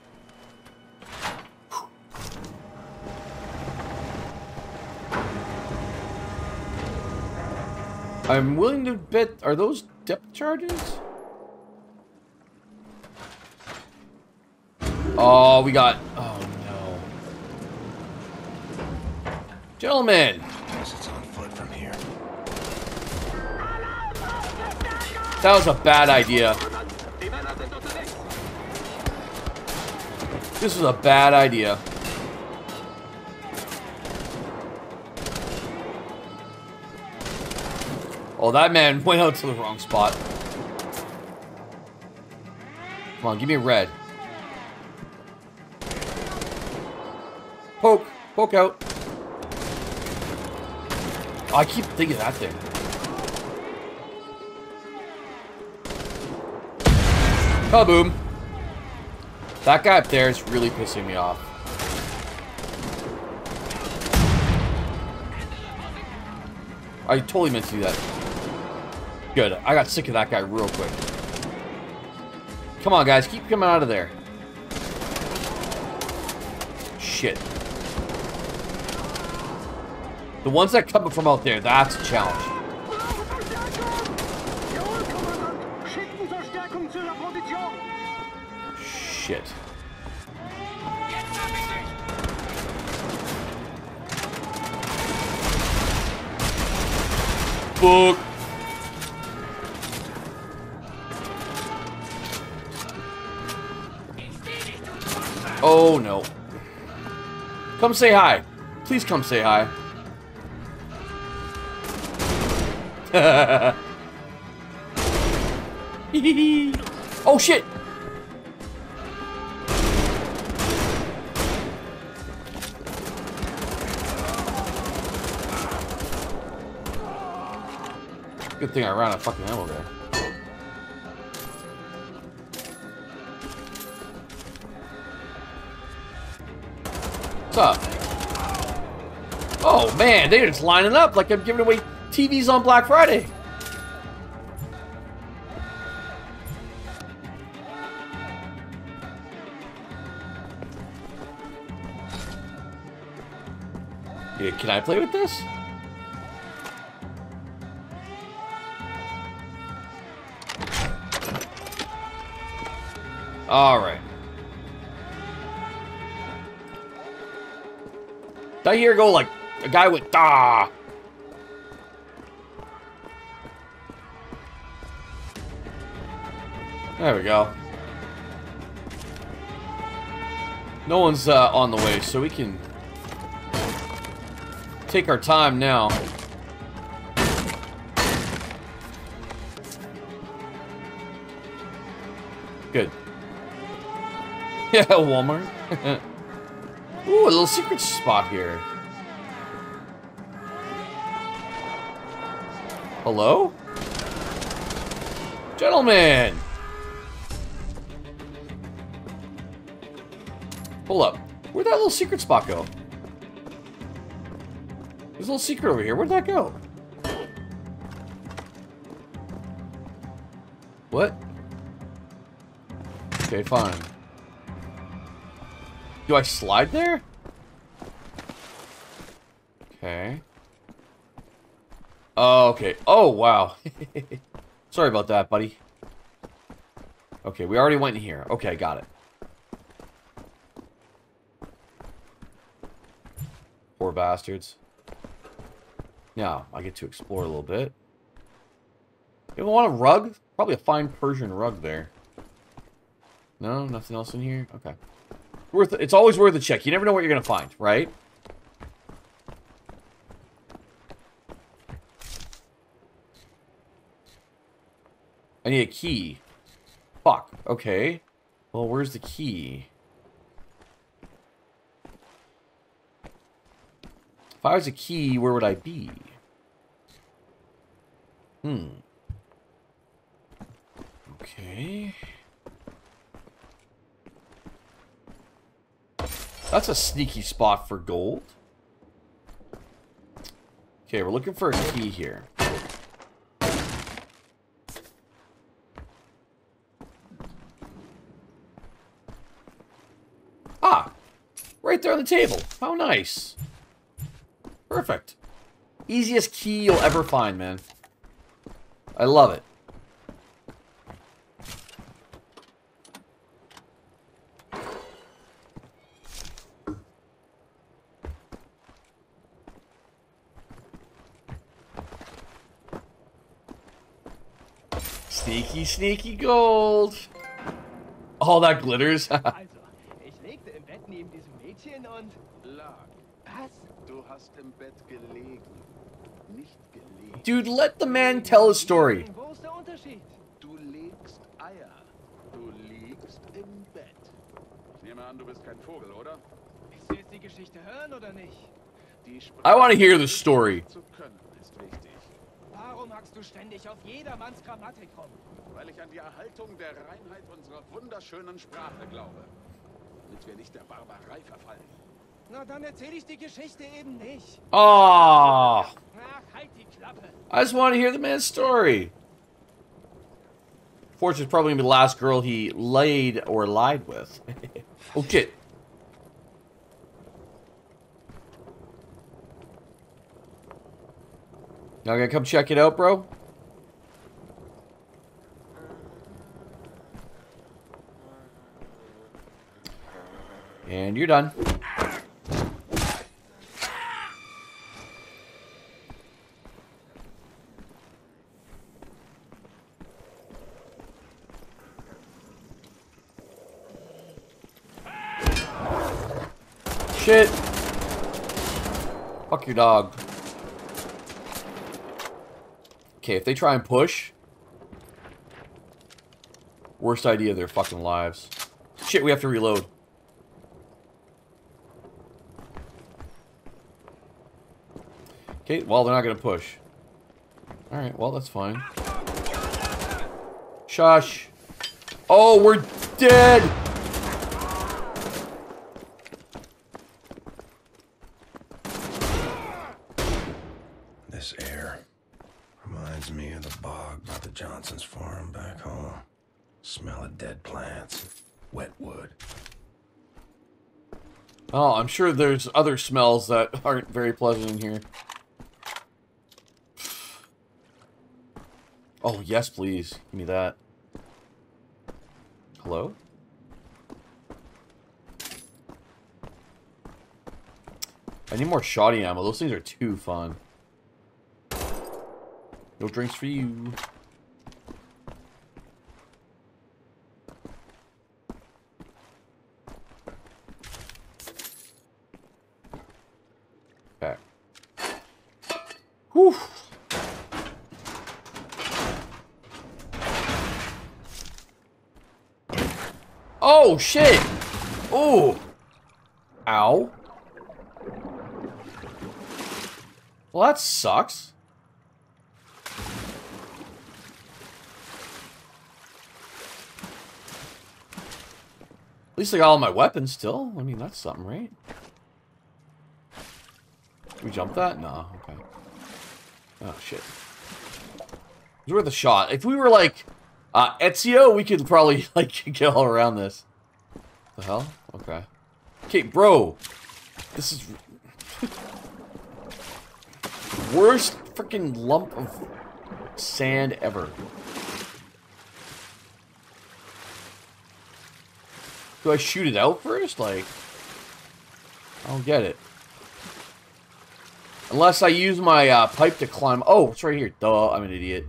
I'm willing to bet... Are those depth charges? Oh, we got... Oh, no. Gentlemen! Guess it's on foot from here. That was a bad idea. This was a bad idea. Oh, that man went out to the wrong spot. Come on, give me a red. Poke. Poke out. Oh, I keep thinking that thing. Kaboom. That guy up there is really pissing me off. I totally meant to do that. Good. I got sick of that guy real quick. Come on, guys. Keep coming out of there. Shit. The ones that come from out there, that's a challenge. Book. Oh no. Come say hi. Please come say hi. oh shit! Good thing I ran out of fucking ammo there. What's up? Oh man, they're just lining up like I'm giving away TVs on Black Friday. Yeah, can I play with this? All right. Did I hear go like a guy with da? There we go. No one's uh, on the way, so we can take our time now. Yeah, Walmart. Ooh, a little secret spot here. Hello? Gentlemen! Hold up. Where'd that little secret spot go? There's a little secret over here. Where'd that go? What? Okay, fine. Do I slide there? Okay. Oh, okay. Oh, wow. Sorry about that, buddy. Okay, we already went in here. Okay, got it. Poor bastards. Now, I get to explore a little bit. You want a rug? Probably a fine Persian rug there. No, nothing else in here? Okay. Worth it's always worth a check. You never know what you're gonna find, right? I need a key. Fuck. Okay. Well, where's the key? If I was a key, where would I be? Hmm. Okay. That's a sneaky spot for gold. Okay, we're looking for a key here. Ah! Right there on the table. How nice. Perfect. Easiest key you'll ever find, man. I love it. Sneaky, sneaky gold. All that glitters. also, ich legte im Bett neben diesem Mädchen und... Lag. Was? Du hast im Bett gelegen. Nicht gelegen. Dude, let the man tell his story. Wo ist der Unterschied? Du legst Eier. Du liegst im Bett. Ich nehme an, du bist kein Vogel, oder? Willst du jetzt die Geschichte hören oder nicht? Die I want to hear the story. Warum hackst du ständig auf jedermanns Grammatik rum? Weil ich an die Erhaltung der Reinheit unserer wunderschönen Sprache glaube. Damit wir nicht der Barbarei verfallen. Na, dann erzähle ich die Geschichte eben nicht. Ah, Ach, halt die Klappe. I just want to hear the man's story. Fortune's probably gonna be the last girl he laid or lied with. oh Now gonna come check it out, bro? And you're done. Shit. Fuck your dog. Okay, if they try and push... Worst idea of their fucking lives. Shit, we have to reload. Okay, well, they're not going to push. Alright, well, that's fine. Shush. Oh, we're dead! This air reminds me of the bog by the Johnson's farm back home. Smell of dead plants, wet wood. Oh, I'm sure there's other smells that aren't very pleasant in here. Oh, yes, please. Give me that. Hello? I need more shoddy ammo. Those things are too fun. No drinks for you. Oh, shit! Oh! Ow. Well, that sucks. At least I got all my weapons still. I mean, that's something, right? We jump that? No, okay. Oh, shit. It's worth a shot. If we were, like, uh, Ezio, we could probably, like, get all around this. The hell? Okay. Okay, bro. This is... Worst freaking lump of sand ever. Do I shoot it out first? Like, I don't get it. Unless I use my uh, pipe to climb. Oh, it's right here. Duh, I'm an idiot.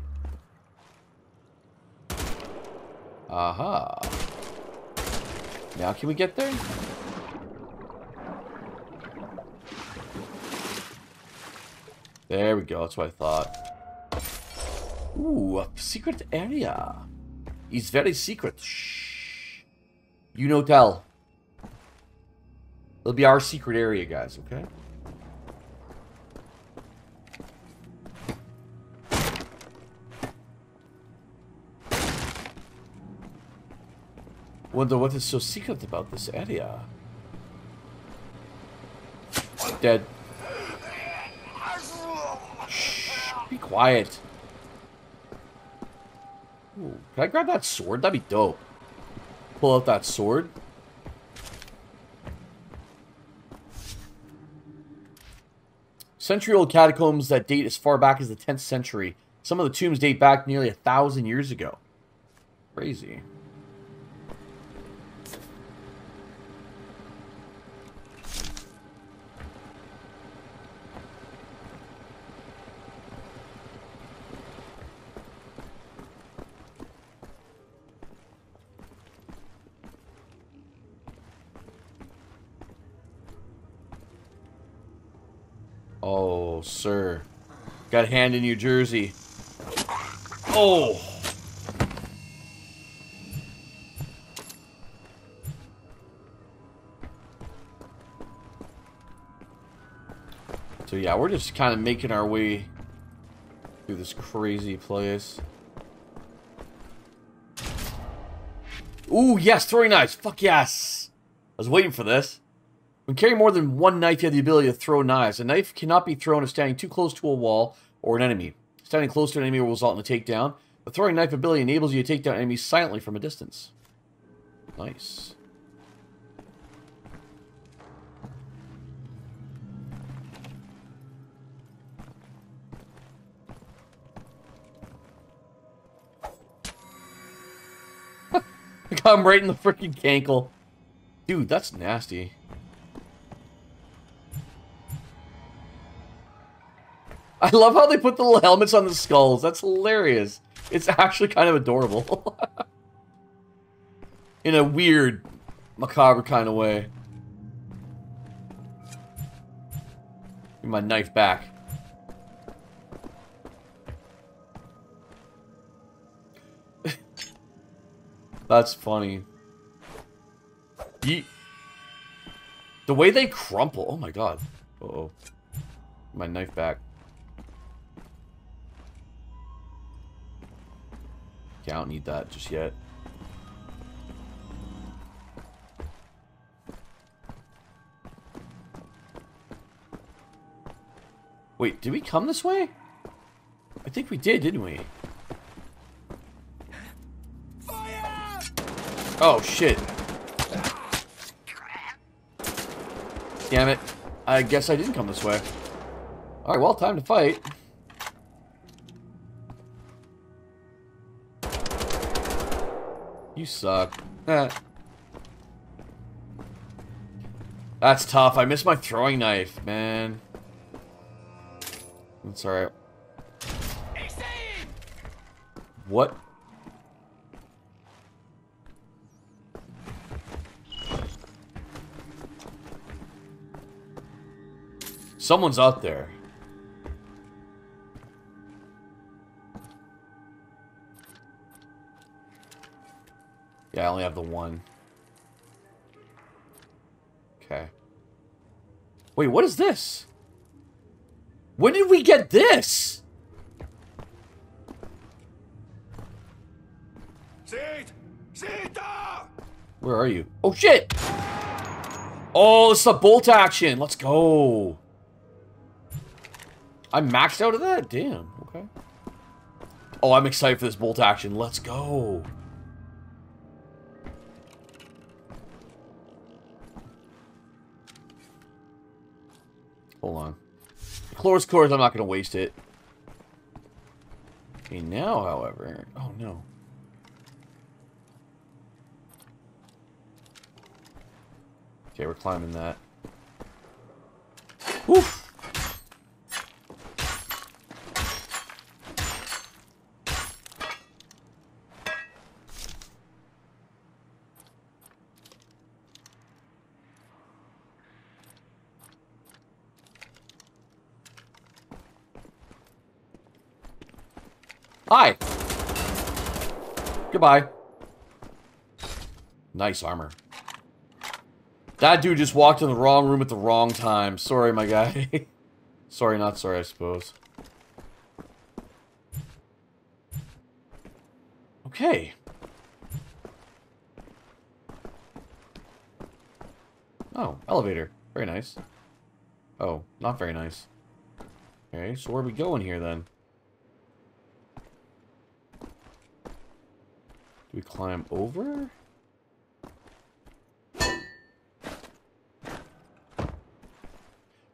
Aha. Now can we get there? There we go, that's what I thought. Ooh, a secret area. It's very secret. Shh. You know tell. It'll be our secret area, guys, okay? Wonder what is so secret about this area. Dead. Shh, be quiet. Ooh, can I grab that sword? That'd be dope. Pull out that sword. Century-old catacombs that date as far back as the 10th century. Some of the tombs date back nearly a thousand years ago. Crazy. Oh, sir. Got a hand in New Jersey. Oh! So yeah, we're just kind of making our way through this crazy place. Ooh, yes, throwing knives. Fuck yes. I was waiting for this. When carrying more than one knife, you have the ability to throw knives. A knife cannot be thrown if standing too close to a wall or an enemy. Standing close to an enemy will result in a takedown. The throwing knife ability enables you to take down enemies silently from a distance. Nice. I got him right in the freaking cankle. Dude, that's nasty. I love how they put the little helmets on the skulls. That's hilarious. It's actually kind of adorable. In a weird, macabre kind of way. Give my knife back. That's funny. The way they crumple. Oh my god. Uh oh My knife back. I don't need that just yet. Wait, did we come this way? I think we did, didn't we? Oh, shit. Damn it. I guess I didn't come this way. Alright, well, time to fight. You suck. Eh. That's tough. I missed my throwing knife, man. That's alright. What? Someone's out there. Only have the one. Okay. Wait, what is this? When did we get this? Where are you? Oh, shit! Oh, it's a bolt action. Let's go. I'm maxed out of that? Damn, okay. Oh, I'm excited for this bolt action. Let's go. Hold on. Chlor's cores, I'm not going to waste it. Okay, now, however... Oh, no. Okay, we're climbing that. Hi! Goodbye. Nice armor. That dude just walked in the wrong room at the wrong time. Sorry, my guy. sorry, not sorry, I suppose. Okay. Oh, elevator. Very nice. Oh, not very nice. Okay, so where are we going here then? Do we climb over?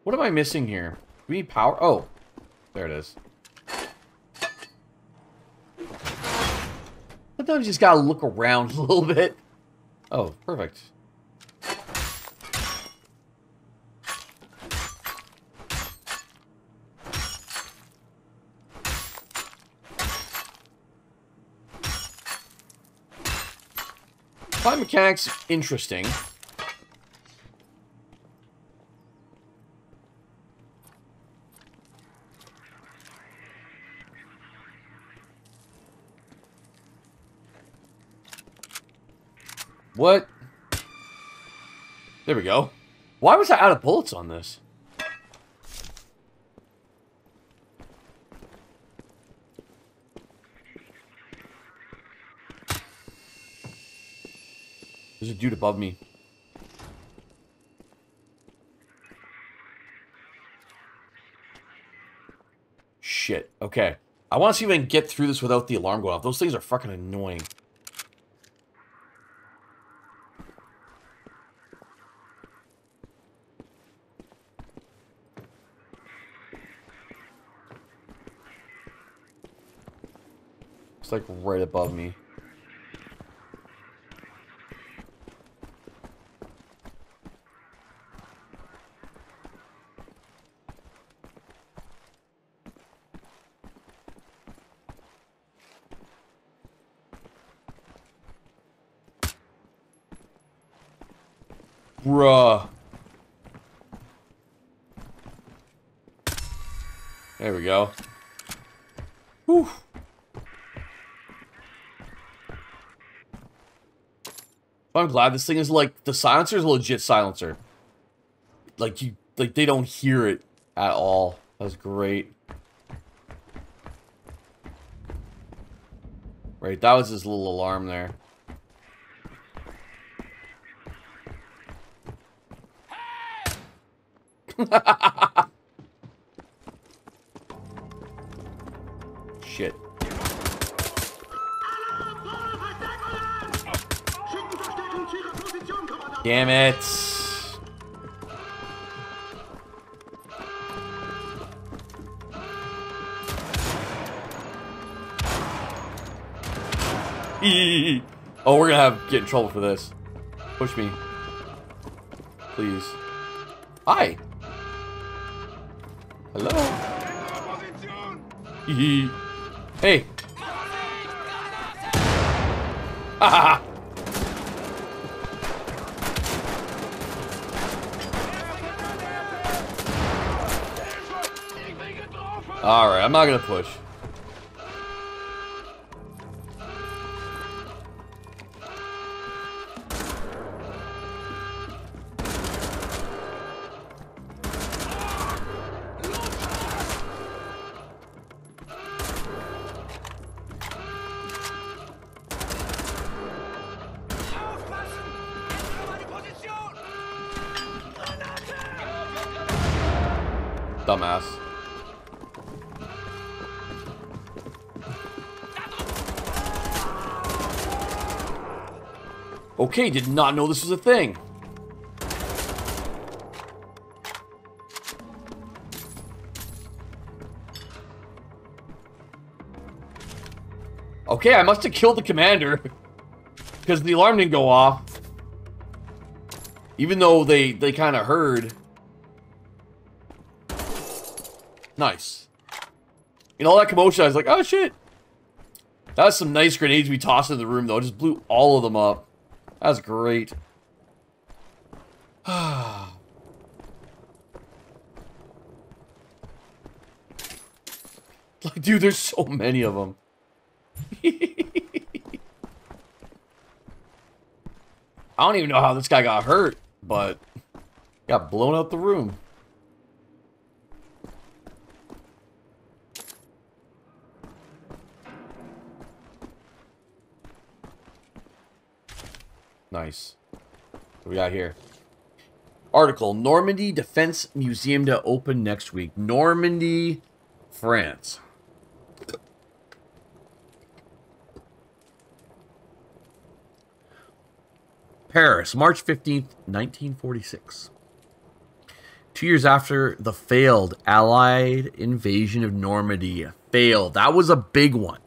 What am I missing here? we need power? Oh, there it is. Sometimes you just gotta look around a little bit. Oh, perfect. Fight mechanics, interesting. What? There we go. Why was I out of bullets on this? A dude above me. Shit. Okay. I want to see if I can get through this without the alarm going off. Those things are fucking annoying. It's like right above me. Bruh. There we go. Whew. I'm glad this thing is like the silencer is a legit silencer. Like you like they don't hear it at all. That's great. Right, that was his little alarm there. Damn it. oh, we're gonna have get in trouble for this. Push me. Please. Hi. Hello. hey. Haha. Alright, I'm Okay, did not know this was a thing. Okay, I must have killed the commander. Because the alarm didn't go off. Even though they, they kind of heard. Nice. In all that commotion, I was like, oh shit. That was some nice grenades we tossed in the room, though. Just blew all of them up. That's great. like, dude, there's so many of them. I don't even know how this guy got hurt, but got blown out the room. Nice. What we got here? Article, Normandy Defense Museum to open next week. Normandy, France. Paris, March 15th, 1946. Two years after the failed Allied invasion of Normandy. Failed. That was a big one.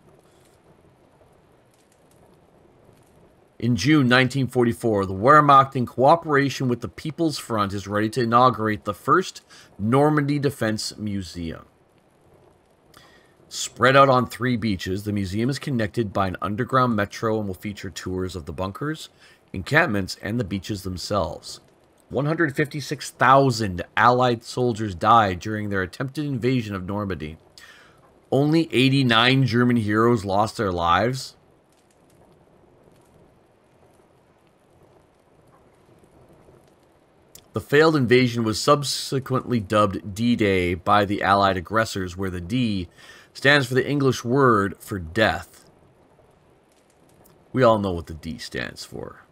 In June 1944, the Wehrmacht, in cooperation with the People's Front, is ready to inaugurate the first Normandy Defense Museum. Spread out on three beaches, the museum is connected by an underground metro and will feature tours of the bunkers, encampments, and the beaches themselves. 156,000 Allied soldiers died during their attempted invasion of Normandy. Only 89 German heroes lost their lives. The failed invasion was subsequently dubbed D-Day by the Allied aggressors, where the D stands for the English word for death. We all know what the D stands for.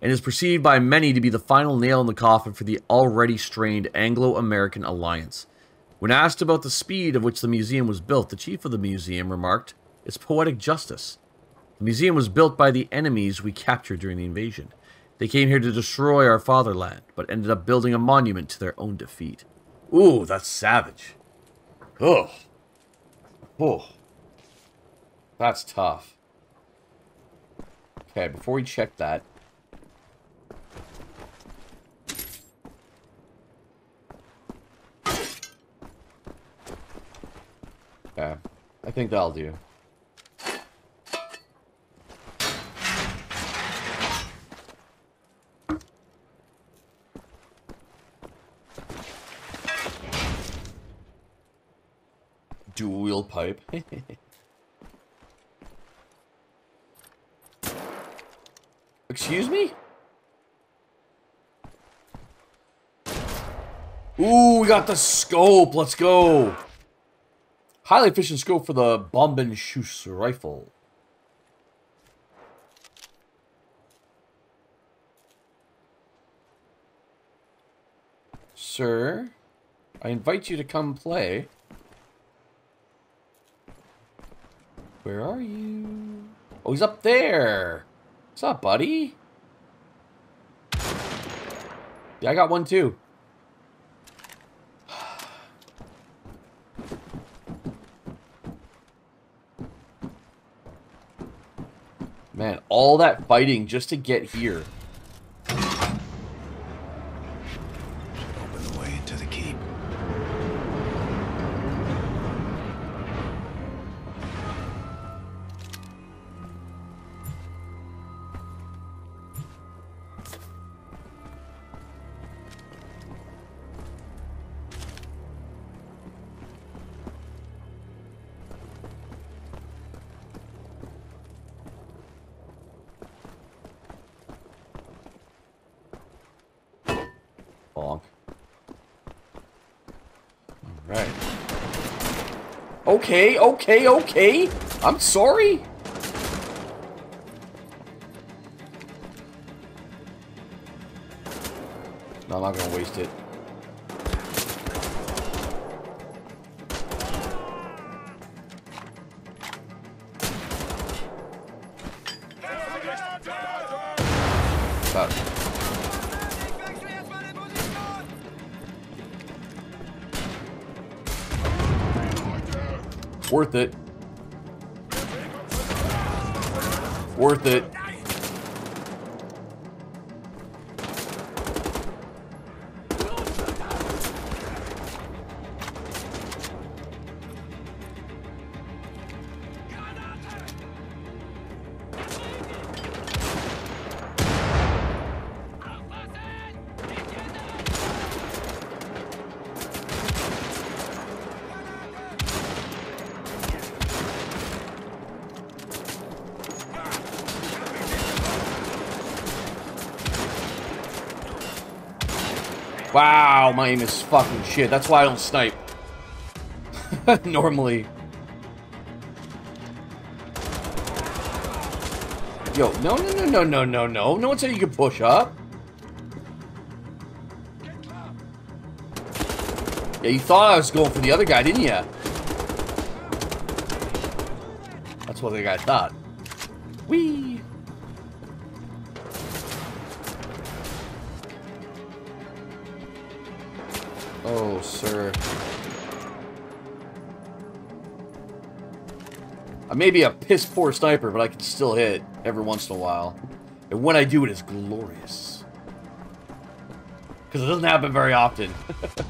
And is perceived by many to be the final nail in the coffin for the already strained Anglo-American alliance. When asked about the speed of which the museum was built, the chief of the museum remarked, It's poetic justice. The museum was built by the enemies we captured during the invasion. They came here to destroy our fatherland, but ended up building a monument to their own defeat. Ooh, that's savage. Ugh. Oh. That's tough. Okay, before we check that. Okay. I think that'll do. Bill Excuse me? Ooh, we got the scope. Let's go. Highly efficient scope for the bomb and rifle. Sir, I invite you to come play. Where are you? Oh, he's up there. What's up, buddy? Yeah, I got one too. Man, all that fighting just to get here. Okay, okay, okay. I'm sorry. No, I'm not gonna waste it. My aim is fucking shit. That's why I don't snipe. Normally. Yo, no, no, no, no, no, no, no. No one said you could push up. Yeah, you thought I was going for the other guy, didn't you? That's what the guy thought. Whee! Oh, sir. I may be a piss poor sniper, but I can still hit every once in a while. And when I do, it is glorious. Because it doesn't happen very often.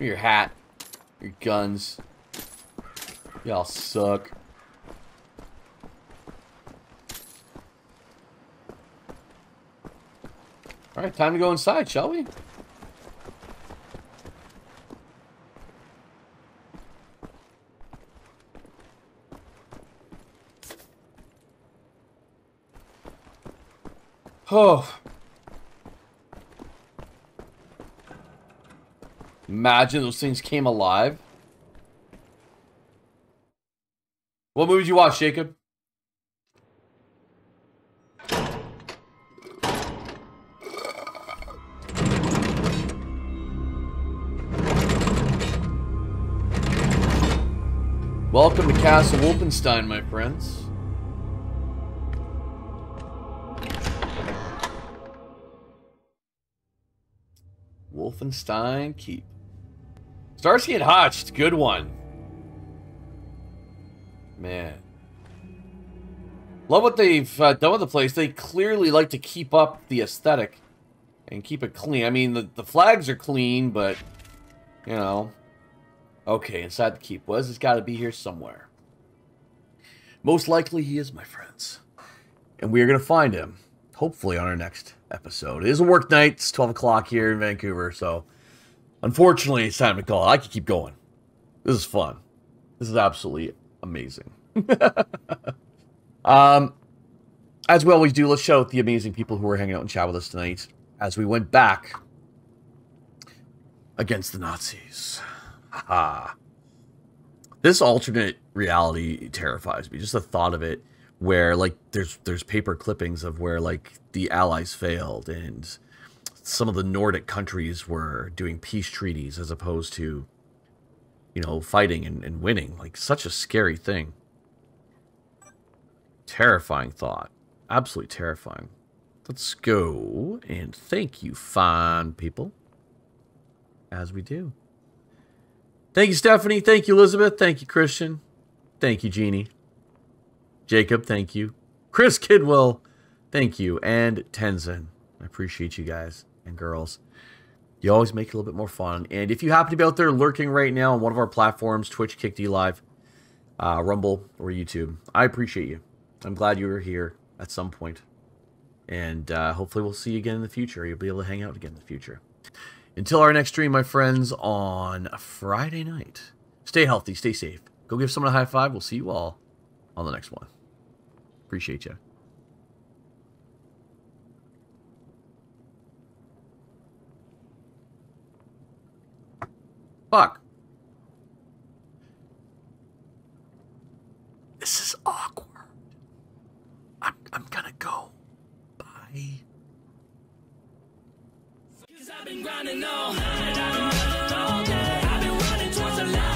your hat. Your guns. Y'all suck. Alright, time to go inside, shall we? Oh. Imagine those things came alive. What movie did you watch, Jacob? Welcome to Castle Wolfenstein, my friends. Wolfenstein Keep. Starsky and Hutch, good one. Man. Love what they've uh, done with the place. They clearly like to keep up the aesthetic and keep it clean. I mean, the, the flags are clean, but, you know. Okay, inside the keep. Was it's got to be here somewhere. Most likely he is, my friends. And we are going to find him, hopefully, on our next episode. It is a work night. It's 12 o'clock here in Vancouver, so unfortunately, it's time to call. I could keep going. This is fun. This is absolutely amazing. Um, as we always do, let's shout out the amazing people who are hanging out in chat with us tonight as we went back against the Nazis. Ha. This alternate reality terrifies me. Just the thought of it, where like there's there's paper clippings of where like the Allies failed and some of the Nordic countries were doing peace treaties as opposed to, you know, fighting and, and winning. Like such a scary thing. Terrifying thought. Absolutely terrifying. Let's go and thank you, fine people. As we do. Thank you, Stephanie. Thank you, Elizabeth. Thank you, Christian. Thank you, Jeannie. Jacob, thank you. Chris Kidwell, thank you. And Tenzin. I appreciate you guys and girls. You always make it a little bit more fun. And if you happen to be out there lurking right now on one of our platforms, Twitch, Kick DLive, uh, Rumble, or YouTube, I appreciate you. I'm glad you were here at some point. And uh, hopefully we'll see you again in the future. You'll be able to hang out again in the future. Until our next stream, my friends, on a Friday night. Stay healthy, stay safe. Go give someone a high five. We'll see you all on the next one. Appreciate you. Fuck. This is awkward. I'm, I'm gonna go. Bye. I've been grinding all night. All day. I've been running towards the light.